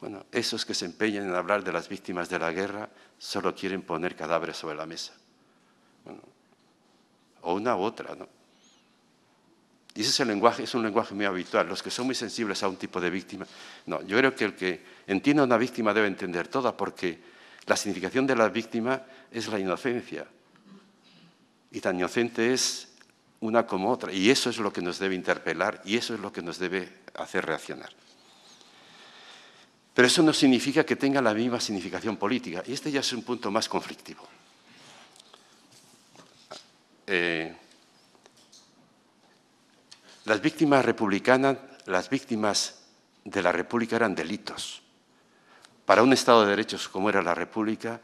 bueno, esos que se empeñan en hablar de las víctimas de la guerra solo quieren poner cadáveres sobre la mesa. o una u otra, ¿no? Y ese es el lenguaje, es un lenguaje muy habitual. Los que son muy sensibles a un tipo de víctima. No, yo creo que el que entienda a una víctima debe entender toda, porque la significación de la víctima es la inocencia. Y tan inocente es una como otra. Y eso es lo que nos debe interpelar y eso es lo que nos debe hacer reaccionar. Pero eso no significa que tenga la misma significación política. Y este ya es un punto más conflictivo. Eh, las víctimas republicanas, las víctimas de la República eran delitos. Para un Estado de Derechos como era la República,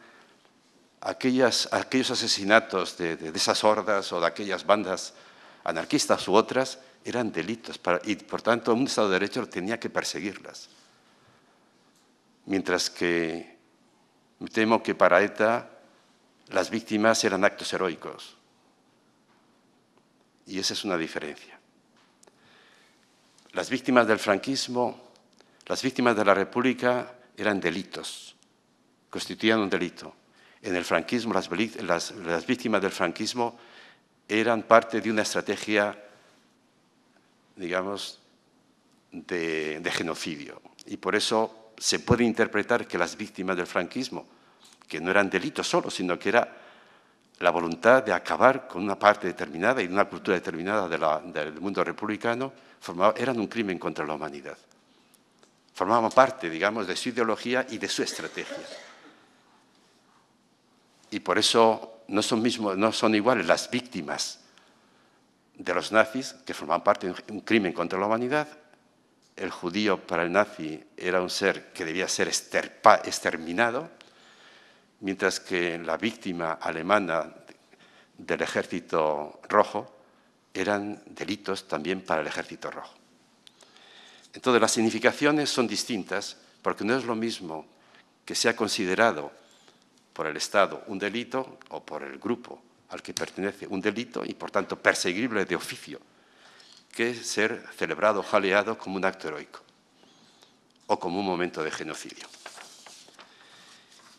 aquellos asesinatos de, esas hordas o de aquellas bandas anarquistas u otras eran delitos y por tanto un Estado de Derecho tenía que perseguirlas. Mientras que me temo que para ETA las víctimas eran actos heroicos. Y esa es una diferencia. Las víctimas del franquismo, las víctimas de la República eran delitos, constituían un delito. En el franquismo, las, víctimas del franquismo eran parte de una estrategia, digamos, de, de genocidio. Y por eso se puede interpretar que las víctimas del franquismo, que no eran delitos solo, sino que era la voluntad de acabar con una parte determinada y una cultura determinada del mundo republicano, eran un crimen contra la humanidad. Formaban parte, digamos, de su ideología y de su estrategia. Y por eso no son, no son iguales las víctimas de los nazis, que formaban parte de un crimen contra la humanidad. El judío para el nazi era un ser que debía ser exterminado, mientras que la víctima alemana del ejército rojo eran delitos también para el ejército rojo. Entonces las significaciones son distintas porque no es lo mismo que sea considerado por el Estado un delito o por el grupo al que pertenece un delito y por tanto perseguible de oficio, que ser celebrado, jaleado como un acto heroico o como un momento de genocidio.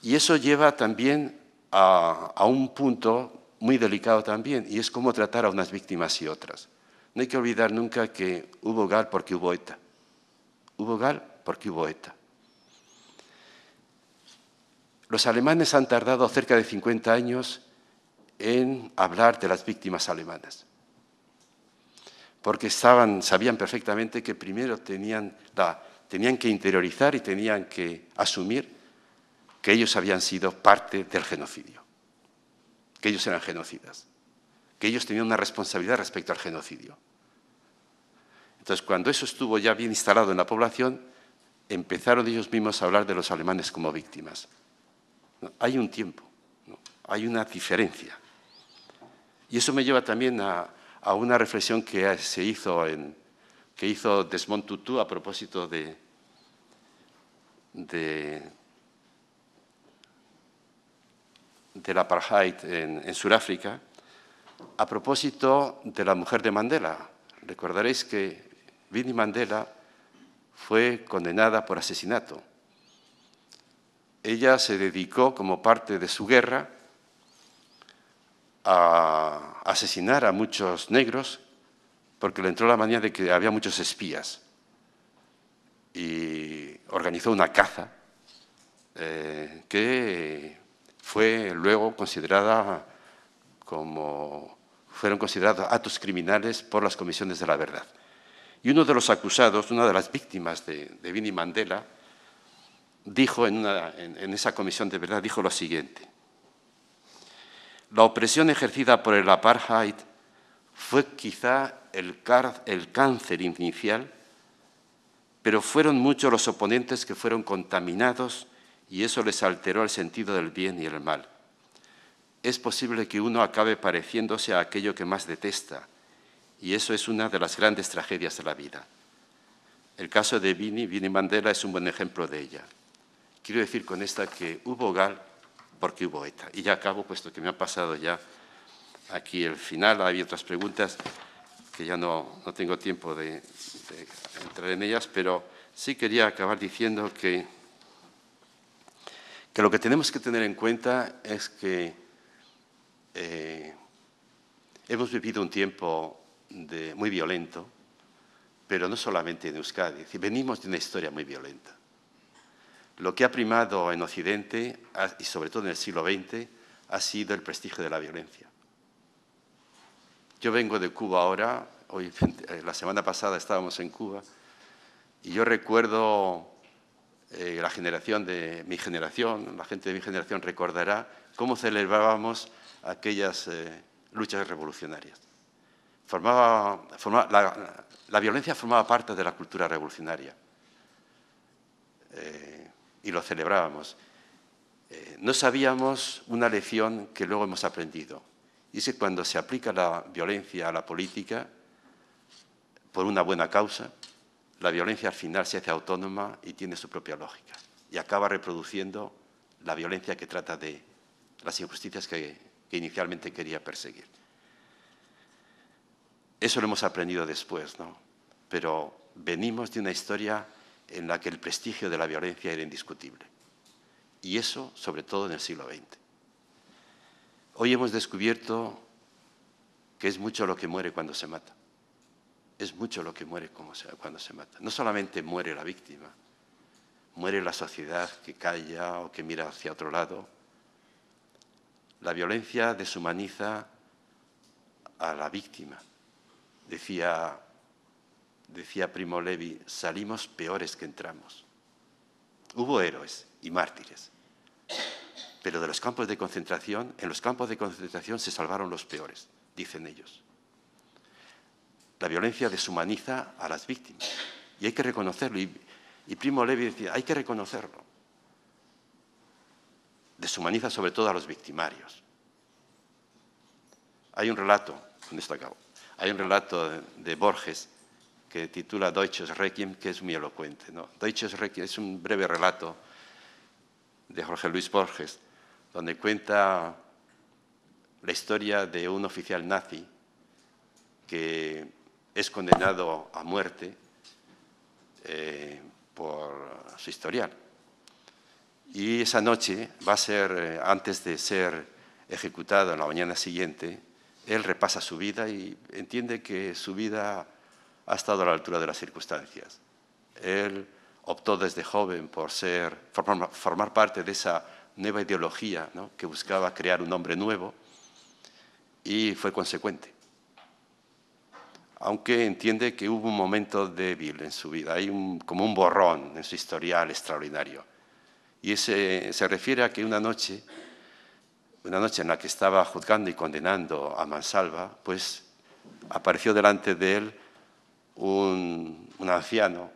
Y eso lleva también a, un punto muy delicado también, y es cómo tratar a unas víctimas y otras. No hay que olvidar nunca que hubo GAL porque hubo ETA. Hubo GAL porque hubo ETA. Los alemanes han tardado cerca de 50 años en hablar de las víctimas alemanas, porque sabían perfectamente que primero tenían, tenían que interiorizar y tenían que asumir que ellos habían sido parte del genocidio, que ellos eran genocidas, que ellos tenían una responsabilidad respecto al genocidio. Entonces, cuando eso estuvo ya bien instalado en la población, empezaron ellos mismos a hablar de los alemanes como víctimas. Hay un tiempo, hay una diferencia. Y eso me lleva también a, una reflexión que se hizo en, que hizo Desmond Tutu a propósito de, de del apartheid en, en Sudáfrica, a propósito de la mujer de Mandela. Recordaréis que Winnie Mandela fue condenada por asesinato. Ella se dedicó como parte de su guerra a asesinar a muchos negros porque le entró la manía de que había muchos espías y organizó una caza eh, que fue luego considerada como fueron considerados actos criminales por las comisiones de la verdad. Y uno de los acusados, una de las víctimas de, de Winnie Mandela, dijo en, en esa comisión de verdad, dijo lo siguiente. La opresión ejercida por el apartheid fue quizá el, cáncer inicial, pero fueron muchos los oponentes que fueron contaminados y eso les alteró el sentido del bien y el mal. Es posible que uno acabe pareciéndose a aquello que más detesta, y eso es una de las grandes tragedias de la vida. El caso de Vini, Vini Mandela, es un buen ejemplo de ella. Quiero decir con esta que hubo Gal porque hubo ETA. Y ya acabo, puesto que me ha pasado ya aquí el final, hay otras preguntas que ya no, no tengo tiempo de, entrar en ellas, pero sí quería acabar diciendo que, que lo que tenemos que tener en cuenta es que eh, hemos vivido un tiempo muy violento, pero no solamente en Euskadi, venimos de una historia muy violenta. Lo que ha primado en Occidente, y sobre todo en el siglo XX, ha sido el prestigio de la violencia. Yo vengo de Cuba ahora, hoy, eh, la semana pasada estábamos en Cuba, y yo recuerdo eh, la generación de mi generación, la gente de mi generación recordará cómo celebrábamos aquellas eh, luchas revolucionarias. La, violencia formaba parte de la cultura revolucionaria y lo celebrábamos. Eh, no sabíamos una lección que luego hemos aprendido. Y es que cuando se aplica la violencia a la política, por una buena causa, la violencia al final se hace autónoma y tiene su propia lógica. Y acaba reproduciendo la violencia que trata de las injusticias que, que inicialmente quería perseguir. Eso lo hemos aprendido después, ¿no? Pero venimos de una historia en la que el prestigio de la violencia era indiscutible. Y eso, sobre todo en el siglo XX. Hoy hemos descubierto que es mucho lo que muere cuando se mata. Es mucho lo que muere cuando se mata. No solamente muere la víctima, muere la sociedad que calla o que mira hacia otro lado. La violencia deshumaniza a la víctima. Decía decía Primo Levi, salimos peores que entramos. Hubo héroes y mártires, pero de los campos de concentración, en los campos de concentración se salvaron los peores, dicen ellos. La violencia deshumaniza a las víctimas y hay que reconocerlo. Y, Primo Levi decía, hay que reconocerlo. Deshumaniza sobre todo a los victimarios. Hay un relato, con hay un relato de Borges que titula Deutsches Requiem, que es muy elocuente. ¿no? Deutsches Requiem es un breve relato de Jorge Luis Borges, donde cuenta la historia de un oficial nazi que es condenado a muerte eh, por su historial. Y esa noche va a ser, eh, antes de ser ejecutado en la mañana siguiente, él repasa su vida y entiende que su vida ha estado a la altura de las circunstancias. Él optó desde joven por ser, formar, parte de esa nueva ideología que buscaba crear un hombre nuevo y fue consecuente. Aunque entiende que hubo un momento débil en su vida, hay como un borrón en su historial extraordinario. Y ese se refiere a que una noche, una noche en la que estaba juzgando y condenando a Mansalva, pues apareció delante de él un, anciano,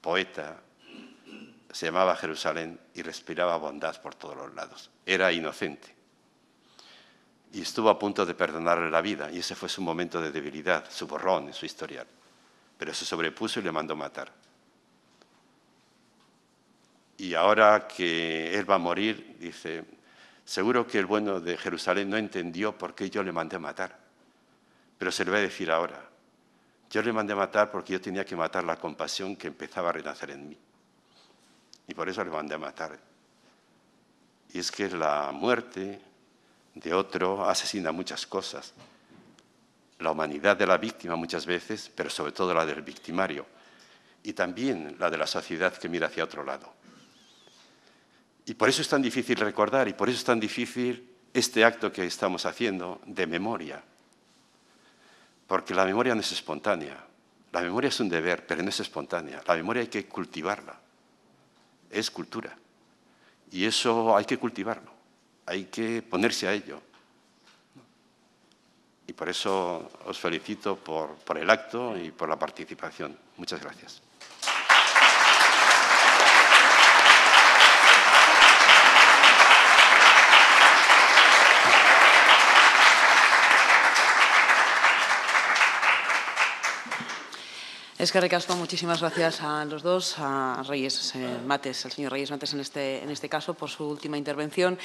poeta, se llamaba Jerusalén y respiraba bondad por todos los lados. Era inocente. Y estuvo a punto de perdonarle la vida, y ese fue su momento de debilidad, su borrón en su historial. Pero se sobrepuso y le mandó matar. Y ahora que él va a morir, dice, seguro que el bueno de Jerusalén no entendió por qué yo le mandé matar, pero se le va a decir ahora, yo le mandé a matar porque yo tenía que matar la compasión que empezaba a renacer en mí. Y por eso le mandé a matar. Y es que la muerte de otro asesina muchas cosas. La humanidad de la víctima muchas veces, pero sobre todo la del victimario. Y también la de la sociedad que mira hacia otro lado. Y por eso es tan difícil recordar y por eso es tan difícil este acto que estamos haciendo de memoria porque la memoria no es espontánea. La memoria es un deber, pero no es espontánea. La memoria hay que cultivarla. es cultura. Y eso hay que cultivarlo, hay que ponerse a ello. Y por eso os felicito por, el acto y por la participación. Muchas gracias. Es que recasco, muchísimas gracias a los dos, a Reyes eh, Mates, al señor Reyes Mates en este, en este caso, por su última intervención.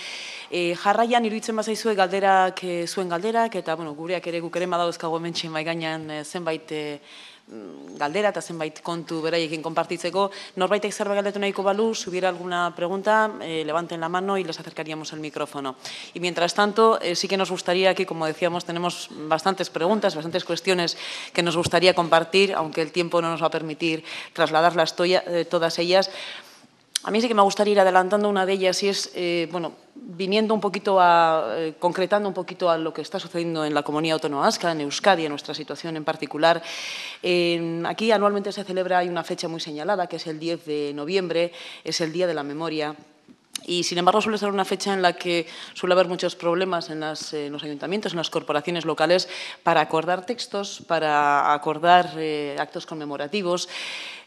Eh, jarraian, iruditzen bazaizue galderak, zuen galderak, eta, bueno, gureak ere guk ere badauzkago hementxe maiganean eh, zenbait Mm, galdera eta zenbait kontu beraiekin konpartitzeko. Norbaitek zerbait galdetu nahiko balu, si hubiera alguna pregunta, eh, levanten la mano y les acercaríamos el micrófono. Y mientras tanto, eh, sí que nos gustaría que, como decíamos, tenemos bastantes preguntas, bastantes cuestiones que nos gustaría compartir, aunque el tiempo no nos va a permitir trasladarlas eh, todas ellas. A mí sí que me gustaría ir adelantando una de ellas y es, eh, bueno, viniendo un poquito a, eh, concretando un poquito a lo que está sucediendo en la comunidad autónoma vasca, en Euskadi, en nuestra situación en particular. aquí anualmente se celebra, hay una fecha muy señalada, que es el 10 de noviembre, es el Día de la Memoria y, sin embargo, suele ser una fecha en la que suele haber muchos problemas en, los ayuntamientos, en las corporaciones locales, para acordar textos, para acordar eh, actos conmemorativos.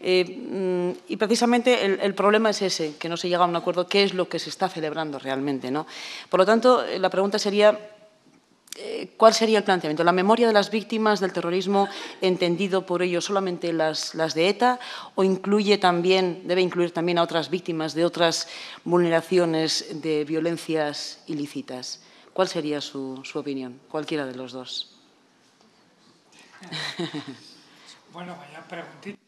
Eh, mm, y precisamente el, problema es ese, que no se llega a un acuerdo qué es lo que se está celebrando realmente. ¿no? Por lo tanto, eh, la pregunta sería ¿Cuál sería el planteamiento? ¿La memoria de las víctimas del terrorismo entendido por ello solamente las, de ETA o incluye también, debe incluir también a otras víctimas de otras vulneraciones de violencias ilícitas? ¿Cuál sería su, su opinión? Cualquiera de los dos. Bueno, vaya preguntita.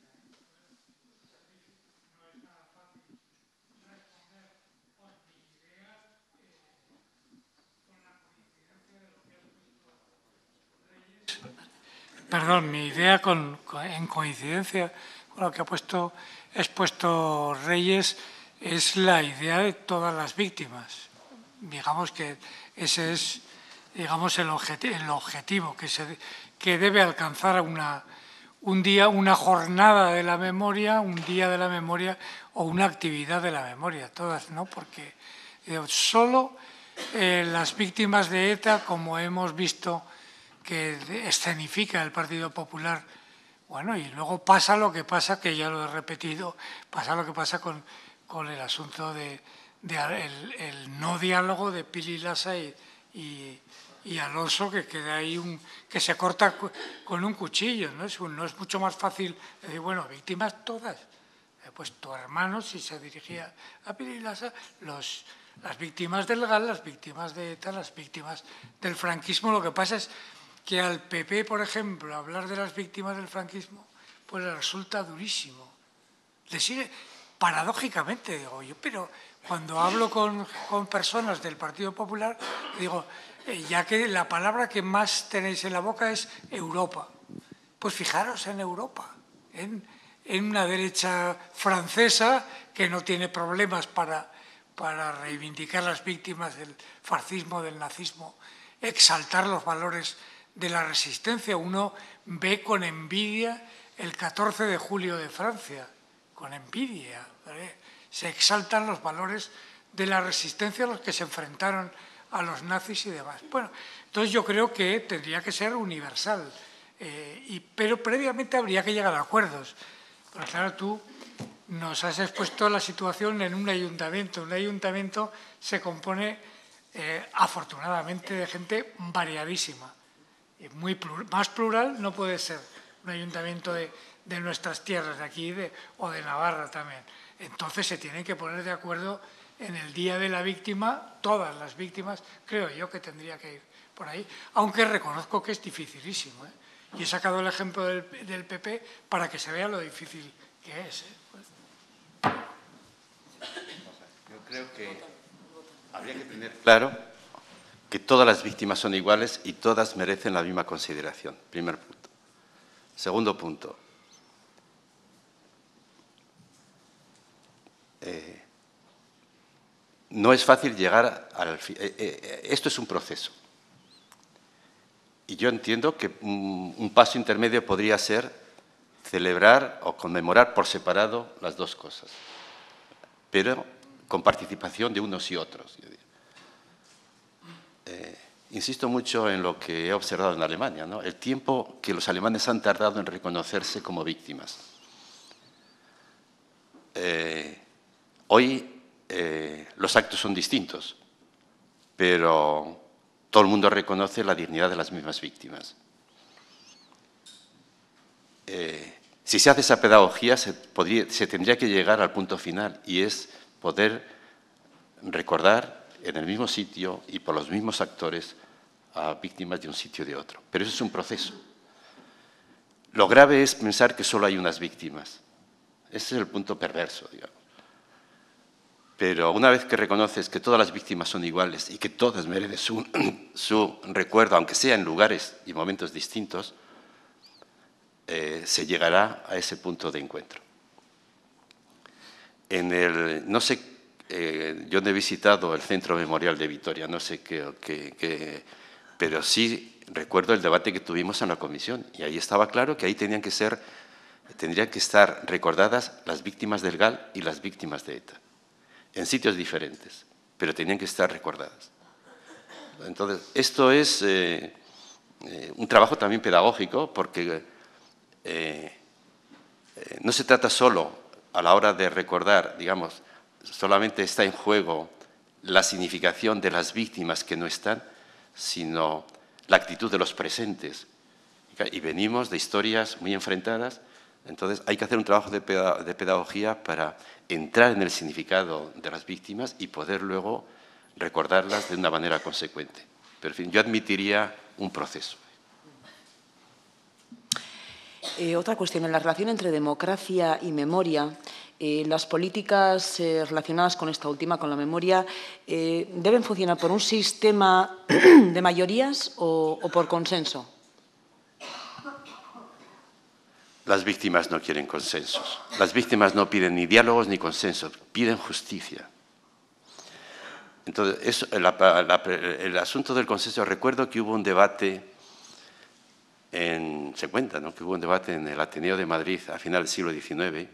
Perdón, mi idea en coincidencia con lo que ha puesto, expuesto Reyes es la idea de todas las víctimas. Digamos que ese es digamos, el, objetivo, que, se, que debe alcanzar una, un día, una jornada de la memoria, un día de la memoria o una actividad de la memoria, todas, ¿no? Porque solo eh, las víctimas de ETA, como hemos visto que escenifica el Partido Popular. Bueno, y luego pasa lo que pasa, que ya lo he repetido, pasa lo que pasa con, con el asunto de, el, no diálogo de Pili Lassa y, y, Alonso, que queda ahí un, que se corta con un cuchillo. ¿no? Es, no es mucho más fácil decir, bueno, víctimas todas. Eh, pues tu hermano, si se dirigía a Pili Lassa, los, las víctimas del GAL, las víctimas de ETA, las víctimas del franquismo, lo que pasa es que al PP, por ejemplo, hablar de las víctimas del franquismo, pues le resulta durísimo. Sigue, paradójicamente, digo yo, pero cuando hablo con, personas del Partido Popular, digo, eh, ya que la palabra que más tenéis en la boca es Europa, pues fijaros en Europa, en, una derecha francesa que no tiene problemas para, para reivindicar las víctimas del fascismo, del nazismo, exaltar los valores de la resistencia. Uno ve con envidia el 14 de julio de Francia, con envidia. Se exaltan los valores de la resistencia a los que se enfrentaron a los nazis y demás. Bueno, entonces yo creo que tendría que ser universal, eh, y, pero previamente habría que llegar a acuerdos. Pero claro, tú nos has expuesto la situación en un ayuntamiento. Un ayuntamiento se compone, eh, afortunadamente, de gente variadísima muy más plural no puede ser un ayuntamiento de, nuestras tierras, de aquí o de Navarra también. Entonces se tienen que poner de acuerdo en el Día de la Víctima, todas las víctimas, creo yo que tendría que ir por ahí, aunque reconozco que es dificilísimo. ¿eh? Y he sacado el ejemplo del, PP para que se vea lo difícil que es. ¿eh? Yo creo que habría que tener claro que todas las víctimas son iguales y todas merecen la misma consideración. Primer punto. Segundo punto. Eh, no es fácil llegar al... fin. Eh, eh, esto es un proceso. Y yo entiendo que un paso intermedio podría ser celebrar o conmemorar por separado las dos cosas. pero con participación de unos y otros. Eh, insisto mucho en lo que he observado en Alemania, ¿no? el tiempo que los alemanes han tardado en reconocerse como víctimas. Eh, hoy eh, los actos son distintos, pero todo el mundo reconoce la dignidad de las mismas víctimas. si se hace esa pedagogía, se, se tendría que llegar al punto final y es poder recordar en el mismo sitio y por los mismos actores a víctimas de un sitio y de otro. Pero eso es un proceso. Lo grave es pensar que solo hay unas víctimas. Ese es el punto perverso, digamos. Pero una vez que reconoces que todas las víctimas son iguales y que todas merecen su, recuerdo, aunque sea en lugares y momentos distintos, eh, se llegará a ese punto de encuentro. En el, no sé, eh, yo no he visitado el Centro Memorial de Vitoria, no sé qué, pero sí recuerdo el debate que tuvimos en la comisión y ahí estaba claro que ahí tenían que ser, tendrían que estar recordadas las víctimas del GAL y las víctimas de ETA, en sitios diferentes, pero tenían que estar recordadas. Entonces, esto es eh, eh, un trabajo también pedagógico porque no se trata solo a la hora de recordar, digamos, solamente está en juego la significación de las víctimas que no están, sino la actitud de los presentes. Y venimos de historias muy enfrentadas, entonces hay que hacer un trabajo de pedagogía para entrar en el significado de las víctimas y poder luego recordarlas de una manera consecuente. Pero, en fin, yo admitiría un proceso. Eh, otra cuestión, en la relación entre democracia y memoria, eh, las políticas eh, relacionadas con esta última, con la memoria, deben funcionar por un sistema de mayorías o, por consenso. Las víctimas no quieren consensos. Las víctimas no piden ni diálogos ni consensos, piden justicia. Entonces, el asunto del consenso, recuerdo que hubo un debate se cuenta que hubo un debate en el Ateneo de Madrid a final del siglo XIX,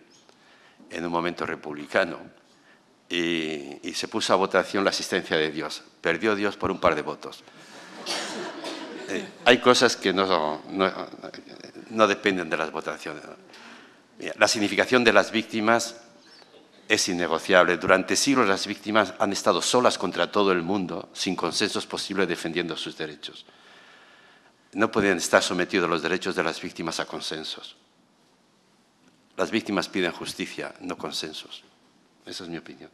en un momento republicano, y, se puso a votación la asistencia de Dios. Perdió Dios por un par de votos. Eh, hay cosas que no, no, dependen de las votaciones. La significación de las víctimas es innegociable. Durante siglos las víctimas han estado solas contra todo el mundo, sin consensos posibles defendiendo sus derechos no pueden estar sometidos los derechos de las víctimas a consensos. Las víctimas piden justicia, no consensos. Esa es mi opinión.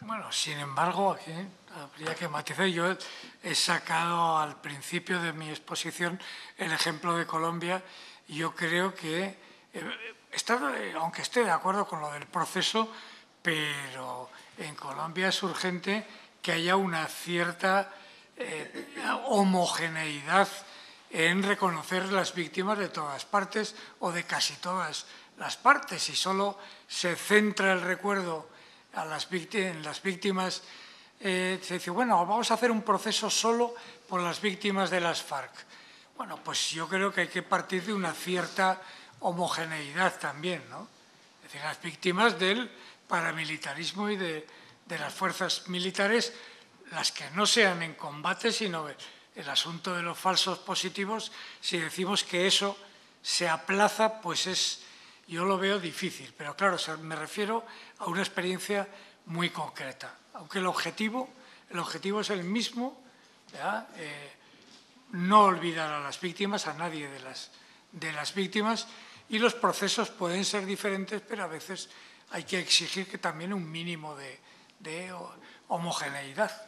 Bueno, sin embargo, aquí habría que matizar. Yo he sacado al principio de mi exposición el ejemplo de Colombia. Yo creo que, eh, aunque esté de acuerdo con lo del proceso, pero en Colombia es urgente que haya una cierta eh, homogeneidad en reconocer las víctimas de todas partes o de casi todas las partes y solo se centra el recuerdo a las en las víctimas, eh, se dice, bueno, vamos a hacer un proceso solo por las víctimas de las FARC. Bueno, pues yo creo que hay que partir de una cierta homogeneidad también, ¿no? Es decir, las víctimas del paramilitarismo y de, de las fuerzas militares las que no sean en combate, sino el asunto de los falsos positivos, si decimos que eso se aplaza, pues es, yo lo veo difícil. Pero claro, me refiero a una experiencia muy concreta. Aunque el objetivo, el objetivo es el mismo, eh, no olvidar a las víctimas, a nadie de las, de las víctimas, y los procesos pueden ser diferentes, pero a veces hay que exigir que también un mínimo de, de homogeneidad.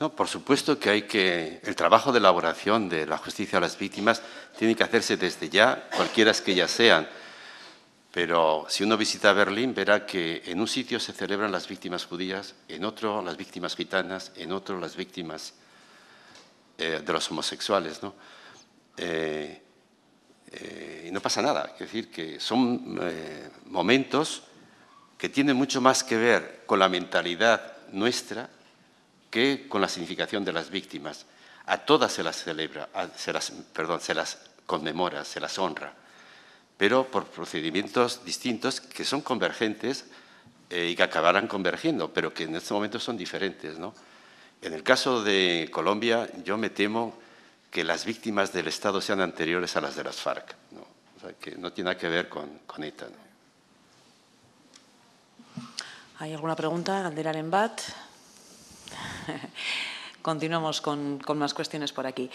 No, por supuesto que hay que el trabajo de elaboración de la justicia a las víctimas tiene que hacerse desde ya, cualquiera que ellas sean. Pero si uno visita Berlín verá que en un sitio se celebran las víctimas judías, en otro las víctimas gitanas, en otro las víctimas eh, de los homosexuales, ¿no? Eh, eh, y no pasa nada, es decir, que son momentos que tienen mucho más que ver con la mentalidad nuestra que con la significación de las víctimas. A todas se las celebra, se las, perdón, se las conmemora, se las honra. pero por procedimientos distintos que son convergentes eh, y que acabarán convergiendo, pero que en este momento son diferentes. ¿no? En el caso de Colombia, yo me temo que las víctimas del Estado sean anteriores a las de las FARC, ¿no? O sea, que no tiene nada que ver con, con ETA. ¿no? ¿Hay alguna pregunta? en bat. Continuamos con, más cuestiones por aquí.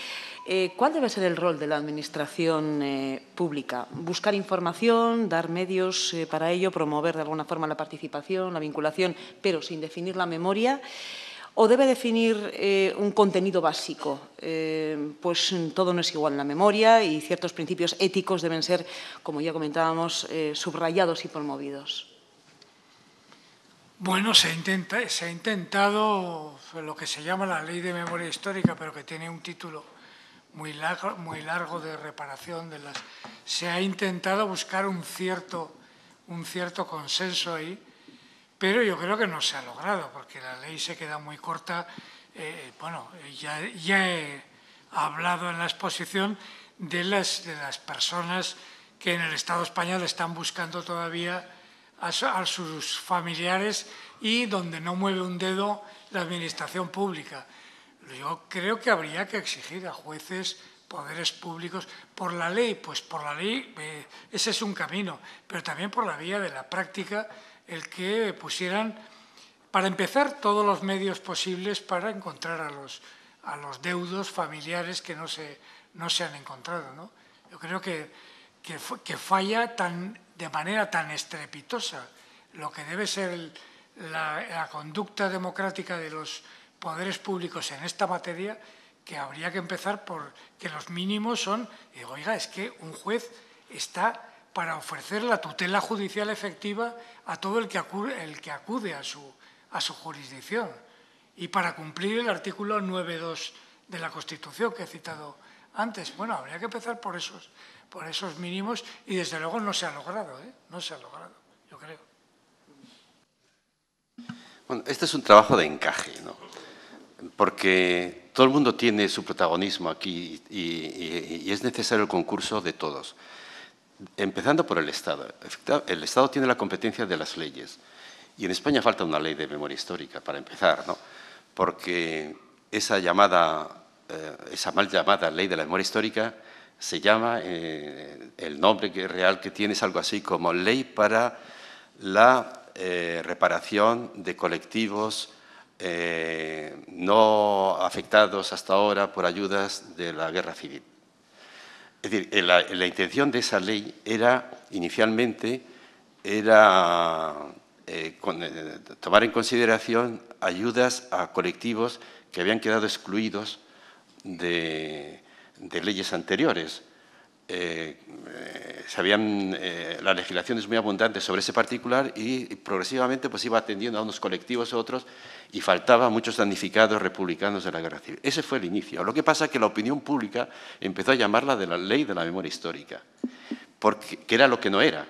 Eh, ¿Cuál debe ser el rol de la Administración eh, pública? ¿Buscar información, dar medios eh, para ello, promover de alguna forma la participación, la vinculación, pero sin definir la memoria? ¿O debe definir un contenido básico? Pues todo no es igual en la memoria y ciertos principios éticos deben ser, como ya comentábamos, subrayados y promovidos. Bueno, se, intenta, se ha intentado lo que se llama la ley de memoria histórica, pero que tiene un título muy largo, muy largo de reparación de las. Se ha intentado buscar un cierto, un cierto consenso ahí pero yo creo que no se ha logrado, porque la ley se queda muy corta. Eh, bueno, ya, he hablado en la exposición de las, de las personas que en el Estado español están buscando todavía a, sus familiares y donde no mueve un dedo la administración pública. Yo creo que habría que exigir a jueces, poderes públicos, por la ley, pues por la ley eh, ese es un camino, pero también por la vía de la práctica el que pusieran, para empezar, todos los medios posibles para encontrar a los, a los deudos familiares que no se, no se han encontrado. ¿no? Yo creo que, que, falla tan, de manera tan estrepitosa lo que debe ser la, conducta democrática de los poderes públicos en esta materia, que habría que empezar por que los mínimos son, oiga, es que un juez está para ofrecer la tutela judicial efectiva a todo el que acude, el que acude a, su, a su jurisdicción y para cumplir el artículo 9.2 de la Constitución que he citado antes. Bueno, habría que empezar por esos, por esos mínimos y desde luego no se ha logrado, ¿eh? no se ha logrado, yo creo. Bueno, este es un trabajo de encaje, ¿no? porque todo el mundo tiene su protagonismo aquí y, y, y es necesario el concurso de todos. Empezando por el Estado. El Estado tiene la competencia de las leyes. Y en España falta una ley de memoria histórica, para empezar, ¿no? porque esa llamada, eh, esa mal llamada ley de la memoria histórica se llama, eh, el nombre real que tiene es algo así como ley para la eh, reparación de colectivos no afectados hasta ahora por ayudas de la guerra civil. Es decir, la, intención de esa ley era, inicialmente, era eh, eh, tomar en consideración ayudas a colectivos que habían quedado excluidos de, de leyes anteriores. Eh, eh sabían, eh, la legislación es muy abundante sobre ese particular y, progresivamente pues, iba atendiendo a unos colectivos u otros y faltaba muchos damnificados republicanos de la guerra civil. Ese fue el inicio. Lo que pasa es que la opinión pública empezó a llamarla de la ley de la memoria histórica, porque, que era lo que no era,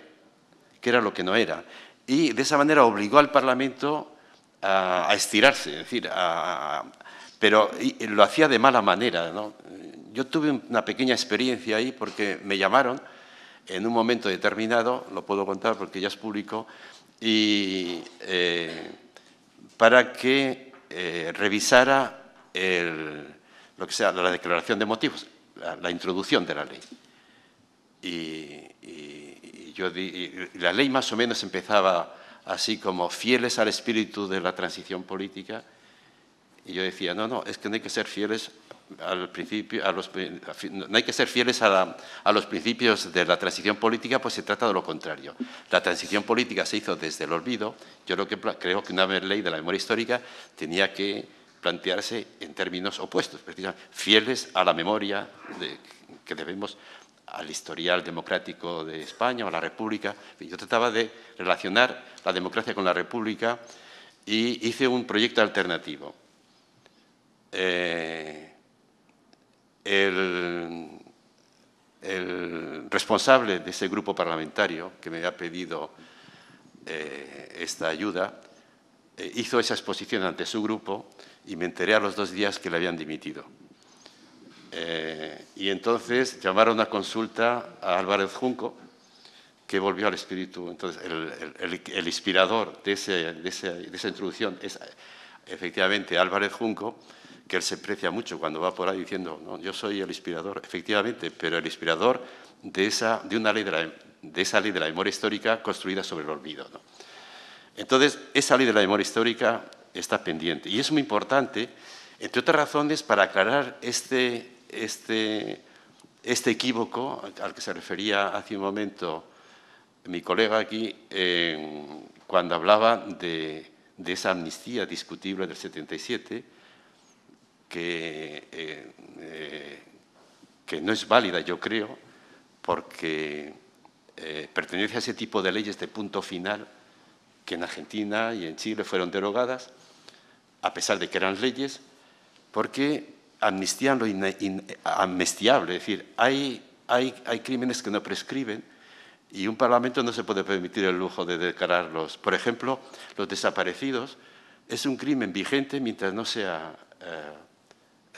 que era lo que no era. Y de esa manera obligó al Parlamento a, a estirarse, es decir, a, a, pero lo hacía de mala manera. ¿no? Yo tuve una pequeña experiencia ahí porque me llamaron en un momento determinado, lo puedo contar porque ya es público, y eh, para que eh, revisara lo que sea la declaración de motivos, la, introducción de la ley. Y la ley más o menos empezaba así como fieles al espíritu de la transición política. Y yo decía, no, no, es que no hay que ser fieles al principio, a los, no hay que ser fieles a, los principios de la transición política, pues se trata de lo contrario. La transición política se hizo desde el olvido. Yo que creo que una ley de la memoria histórica tenía que plantearse en términos opuestos, fieles a la memoria que debemos al historial democrático de España o a la República. Yo trataba de relacionar la democracia con la República y hice un proyecto alternativo. Eh, el, responsable de ese grupo parlamentario que me había pedido eh, esta ayuda eh, hizo esa exposición ante su grupo y me enteré a los dos días que le habían dimitido. Y entonces llamaron a consulta a Álvarez Junco que volvió al espíritu. Entonces, el, inspirador de, esa introducción es efectivamente Álvarez Junco, que él se precia mucho cuando va por ahí diciendo, no, yo soy el inspirador, efectivamente, pero el inspirador de, esa, de, una ley de, la, de esa ley de la memoria histórica construida sobre el olvido. Entonces, esa ley de la memoria histórica está pendiente y es muy importante, entre otras razones, para aclarar este, este, este equívoco al que se refería hace un momento mi colega aquí cuando hablaba de, de, esa amnistía discutible del 77, que, eh, eh, que no es válida, yo creo, porque eh, pertenece a ese tipo de leyes de punto final que en Argentina y en Chile fueron derogadas, a pesar de que eran leyes, porque amnistían lo amnistiable, es decir, hay, hay, hay crímenes que no prescriben y un Parlamento no se puede permitir el lujo de declararlos. Por ejemplo, los desaparecidos es un crimen vigente mientras no sea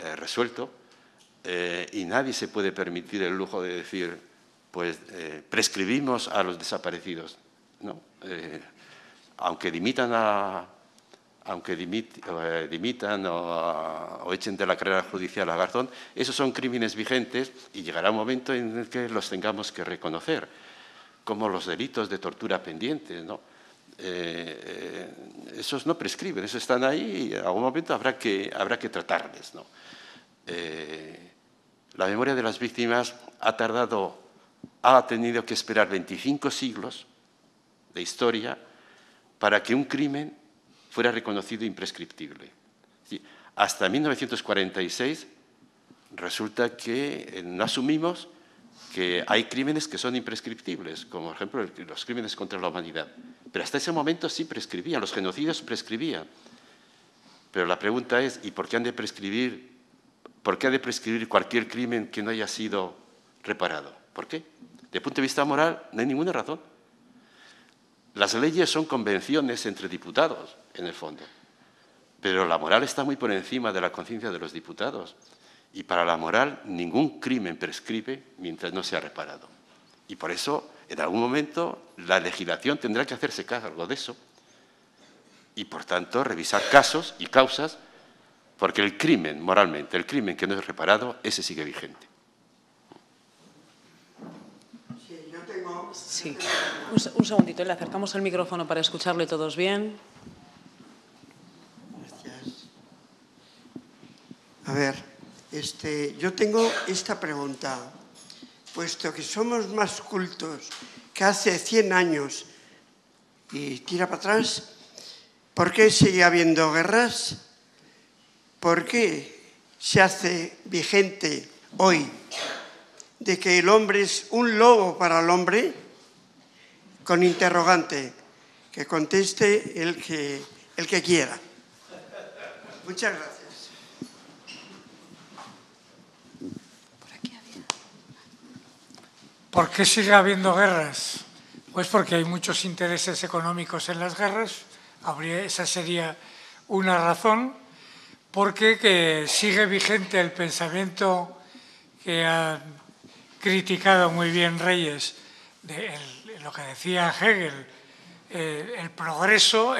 eh, resuelto y nadie se puede permitir el lujo de decir, pues prescribimos a los desaparecidos. ¿no? aunque dimitan aunque eh, dimitan o, echen de la carrera judicial a Garzón, esos son crímenes vigentes y llegará un momento en el que los tengamos que reconocer, como los delitos de tortura pendientes. ¿no? Eh, eh, esos no prescriben, esos están ahí y en algún momento habrá que, habrá que tratarles. ¿no? La memoria de las víctimas ha tardado, ha tenido que esperar 25 siglos de historia para que un crimen fuera reconocido imprescriptible. Hasta 1946 resulta que eh, no asumimos que hay crímenes que son imprescriptibles, como por ejemplo los crímenes contra la humanidad. Pero hasta ese momento sí prescribían, los genocidios prescribían. Pero la pregunta es, ¿y por qué han de prescribir, por qué ha de prescribir cualquier crimen que no haya sido reparado? ¿Por qué? De punto de vista moral, no hay ninguna razón. Las leyes son convenciones entre diputados, en el fondo, pero la moral está muy por encima de la conciencia de los diputados. Y para la moral ningún crimen prescribe mientras no sea reparado. Y por eso, en algún momento, la legislación tendrá que hacerse cargo de eso y, por tanto, revisar casos y causas, porque el crimen, moralmente, el crimen que no es reparado, ese sigue vigente. Sí, un, segundito, le acercamos el micrófono para escucharle todos bien. Gracias. A ver, este, yo tengo esta pregunta. Puesto que somos más cultos que hace 100 años y tira para atrás, ¿por qué sigue habiendo guerras? ¿Por qué se hace vigente hoy de que el hombre es un lobo para el hombre? con interrogante, que conteste el que, el que quiera. Muchas gracias. ¿Por qué sigue habiendo guerras? Pues porque hay muchos intereses económicos en las guerras, habría, esa sería una razón, porque que sigue vigente el pensamiento que ha criticado muy bien Reyes lo que decía Hegel, eh, el progreso,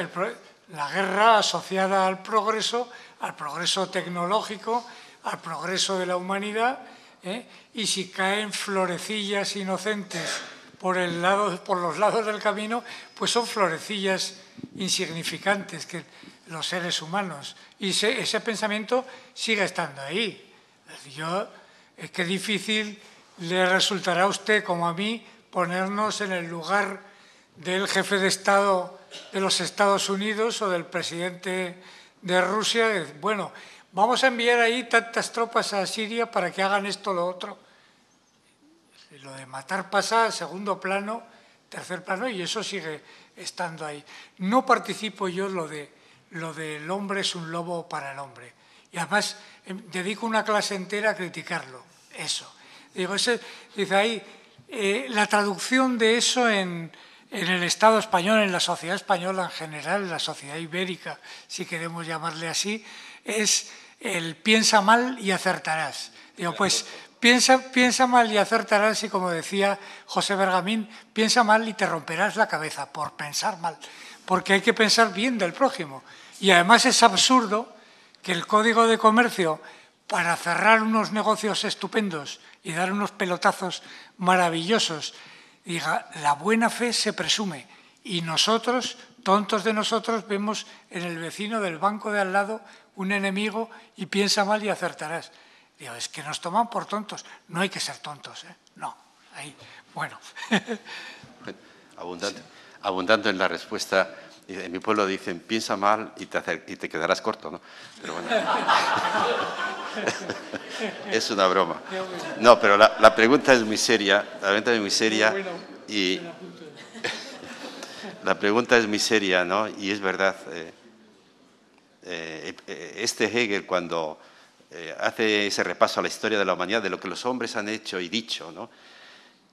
la guerra asociada al progreso, al progreso tecnológico, al progreso de la humanidad, ¿eh? y si caen florecillas inocentes por, los lados del camino, pues son florecillas insignificantes los seres humanos. Y ese, pensamiento sigue estando ahí. Yo, es difícil le resultará a usted como a mí ponernos en el lugar del jefe de Estado de los Estados Unidos o del presidente de Rusia. Bueno, vamos a enviar ahí tantas tropas a Siria para que hagan esto o lo otro. Lo de matar pasa segundo plano, tercer plano, y eso sigue estando ahí. No participo yo lo de lo del hombre es un lobo para el hombre. Y además em, dedico una clase entera a criticarlo, eso. Digo, ese, dice ahí, eh, la traducción de eso en, el Estado español, en la sociedad española en general, en la sociedad ibérica, si queremos llamarle así, es el piensa mal y acertarás. Digo, pues piensa, piensa mal y acertarás y como decía José Bergamín, piensa mal y te romperás la cabeza por pensar mal, porque hay que pensar bien del prójimo. Y además es absurdo que el Código de Comercio, para cerrar unos negocios estupendos y dar unos pelotazos maravillosos, diga, la buena fe se presume y nosotros, tontos de nosotros, vemos en el vecino del banco de al lado un enemigo y piensa mal y acertarás. Digo, es que nos toman por tontos. No hay que ser tontos, ¿eh? No. Ahí, bueno. abundante, abundante en la respuesta. En mi pueblo dicen, piensa mal y te, y te quedarás corto, ¿no? Pero bueno. es una broma. No, pero la, pregunta es muy seria. La pregunta es muy seria y la pregunta es muy seria, ¿no? Y es verdad. Eh, eh, este Hegel cuando eh, hace ese repaso a la historia de la humanidad, de lo que los hombres han hecho y dicho, ¿no?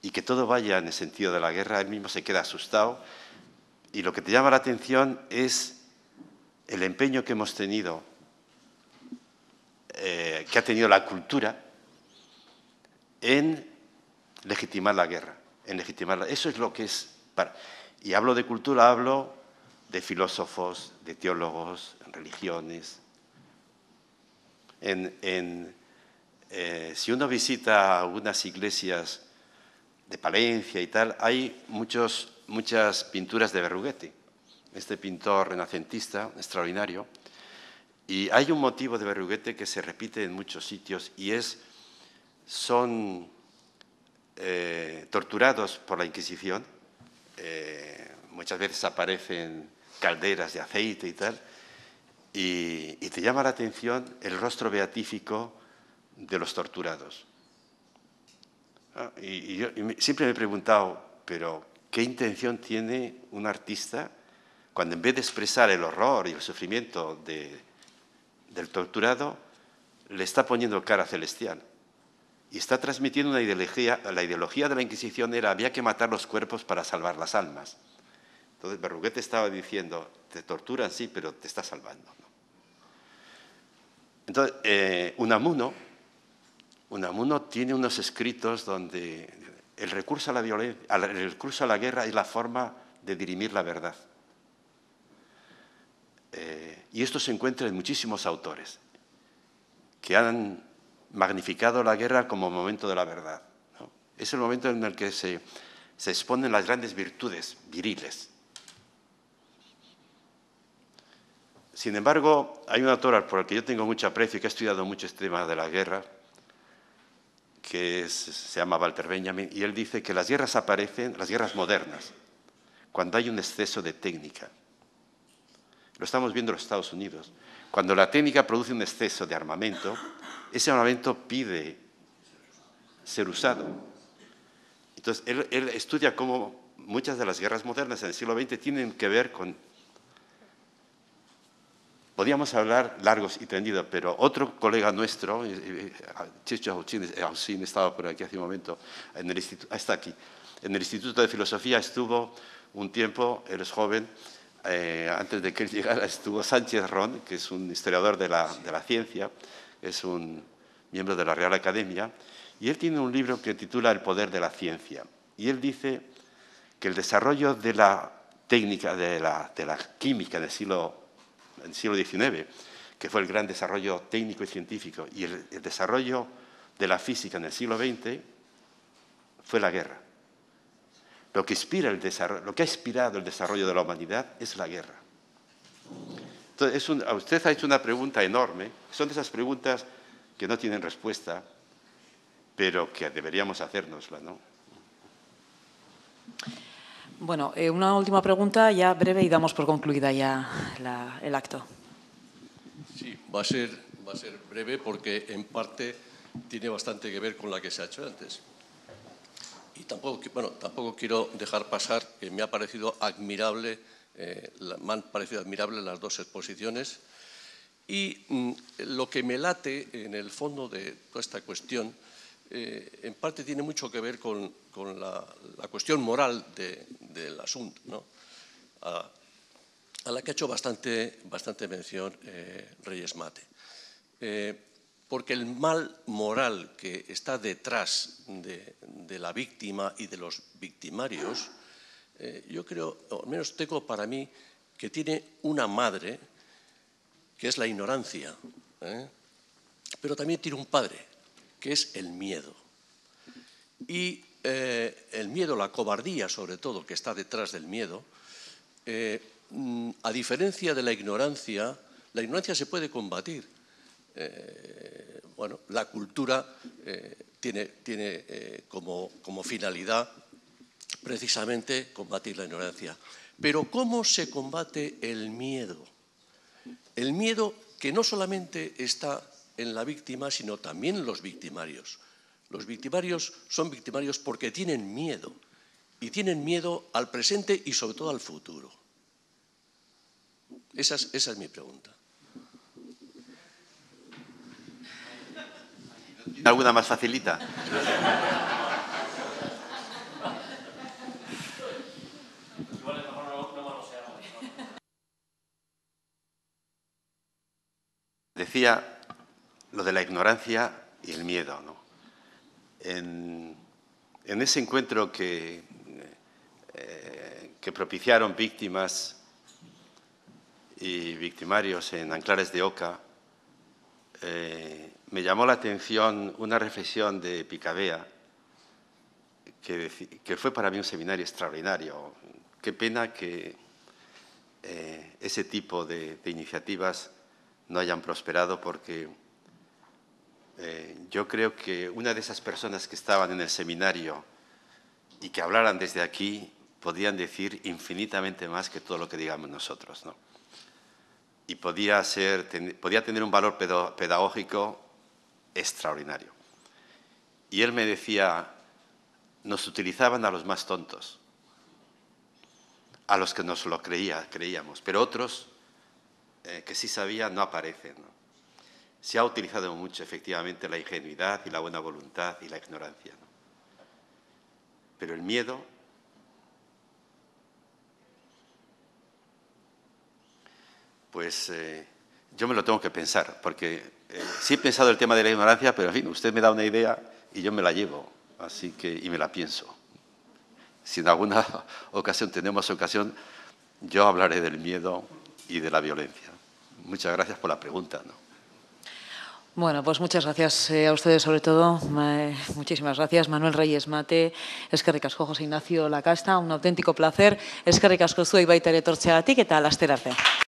y que todo vaya en el sentido de la guerra, él mismo se queda asustado. Y lo que te llama la atención es el empeño que hemos tenido, eh, que ha tenido la cultura en legitimar la guerra, en legitimarla. Eso es lo que es. Para, y hablo de cultura, hablo de filósofos, de teólogos, religiones, en, eh, si uno visita algunas iglesias de Palencia y tal, hay muchos, muchas pinturas de Berruguete, este pintor renacentista extraordinario. Y hay un motivo de Berruguete que se repite en muchos sitios y es, son eh, torturados por la Inquisición, eh, muchas veces aparecen calderas de aceite y tal, y, te llama la atención el rostro beatífico de los torturados. Ah, y, yo siempre me he preguntado, pero ¿qué intención tiene un artista cuando en vez de expresar el horror y el sufrimiento del torturado, le está poniendo cara celestial? Y está transmitiendo una ideología, la ideología de la Inquisición era había que matar los cuerpos para salvar las almas. Entonces Berruguete estaba diciendo, te torturan, sí, pero te está salvando. Entonces, eh, Unamuno, Unamuno tiene unos escritos donde el recurso a la violencia, el recurso a la guerra es la forma de dirimir la verdad. Eh, y esto se encuentra en muchísimos autores que han magnificado la guerra como momento de la verdad. Es el momento en el que se, se exponen las grandes virtudes viriles, Sin embargo, hay un autor por el que yo tengo mucho aprecio y que ha estudiado mucho este tema de la guerra, que se llama Walter Benjamin, y él dice que las guerras aparecen, las guerras modernas, cuando hay un exceso de técnica. Lo estamos viendo en los Estados Unidos. Cuando la técnica produce un exceso de armamento, ese armamento pide ser usado. Entonces, él, él estudia cómo muchas de las guerras modernas en el siglo XX tienen que ver con Podíamos hablar largos y tendidos, pero otro colega nuestro, Chicho Ausín, estaba por aquí hace un momento, en el instituto, está aquí, en el Instituto de Filosofía estuvo un tiempo, él es joven, eh, antes de que él llegara estuvo Sánchez Ron, que es un historiador de la, de la ciencia, es un miembro de la Real Academia, y él tiene un libro que titula El poder de la ciencia. Y él dice que el desarrollo de la técnica, de la, de la química del siglo en el siglo XIX, que fue el gran desarrollo técnico y científico, y el, desarrollo de la física en el siglo XX fue la guerra. Lo que, inspira el lo que ha inspirado el desarrollo de la humanidad es la guerra. Entonces, usted ha hecho una pregunta enorme, son esas preguntas que no tienen respuesta, pero que deberíamos hacérnosla, ¿no? Bueno, eh, una última pregunta ya breve y damos por concluida ya el acto. Sí, va a, ser, va a ser breve porque en parte tiene bastante que ver con la que se ha hecho antes. Y tampoco, bueno, tampoco quiero dejar pasar que me ha parecido admirable, eh, me han parecido admirables las dos exposiciones. Y mm, lo que me late en el fondo de toda esta cuestión eh, en parte tiene mucho que ver con, la, cuestión moral del asunto, a, la que ha hecho bastante, bastante mención eh, Reyes Mate. Eh, porque el mal moral que está detrás de, la víctima y de los victimarios, eh, yo creo, al menos tengo para mí, que tiene una madre, que es la ignorancia, pero también tiene un padre, que es el miedo. Y eh, el miedo, la cobardía sobre todo, que está detrás del miedo, mm, a diferencia de la ignorancia, la ignorancia se puede combatir, eh, bueno, la cultura eh, tiene, eh, como finalidad precisamente combatir la ignorancia. Pero ¿cómo se combate el miedo? El miedo que no solamente está en la víctima, sino también en los victimarios. Los victimarios son victimarios porque tienen miedo, y tienen miedo al presente y sobre todo al futuro. Esa es, mi pregunta. ¿Alguna más facilita? Decía lo de la ignorancia y el miedo. ¿no? En, ese encuentro que, eh, que propiciaron víctimas y victimarios en Anclares de Oca, eh, me llamó la atención una reflexión de Picabea, que, fue para mí un seminario extraordinario. Qué pena que eh, ese tipo de, iniciativas no hayan prosperado porque eh, yo creo que una de esas personas que estaban en el seminario y que hablaran desde aquí podían decir infinitamente más que todo lo que digamos nosotros. Y podía, ser, podía tener un valor pedagógico extraordinario. Y él me decía, nos utilizaban a los más tontos, a los que nos lo creía, creíamos, pero otros eh, que sí sabían no aparecen. Se ha utilizado mucho efectivamente la ingenuidad y la buena voluntad y la ignorancia. Pero el miedo pues eh, yo me lo tengo que pensar, porque eh, sí he pensado el tema de la ignorancia, pero en fin, usted me da una idea y yo me la llevo, así que, y me la pienso. Si en alguna ocasión tenemos ocasión, yo hablaré del miedo y de la violencia. Muchas gracias por la pregunta. Bueno, pues muchas gracias eh, a ustedes sobre todo. muchísimas gracias. Manuel Reyes Mate, eskerrik asko José Ignacio Lacasta, un auténtico placer. Eskerrik asko zuei baita ere tortzeagatik eta laster arte.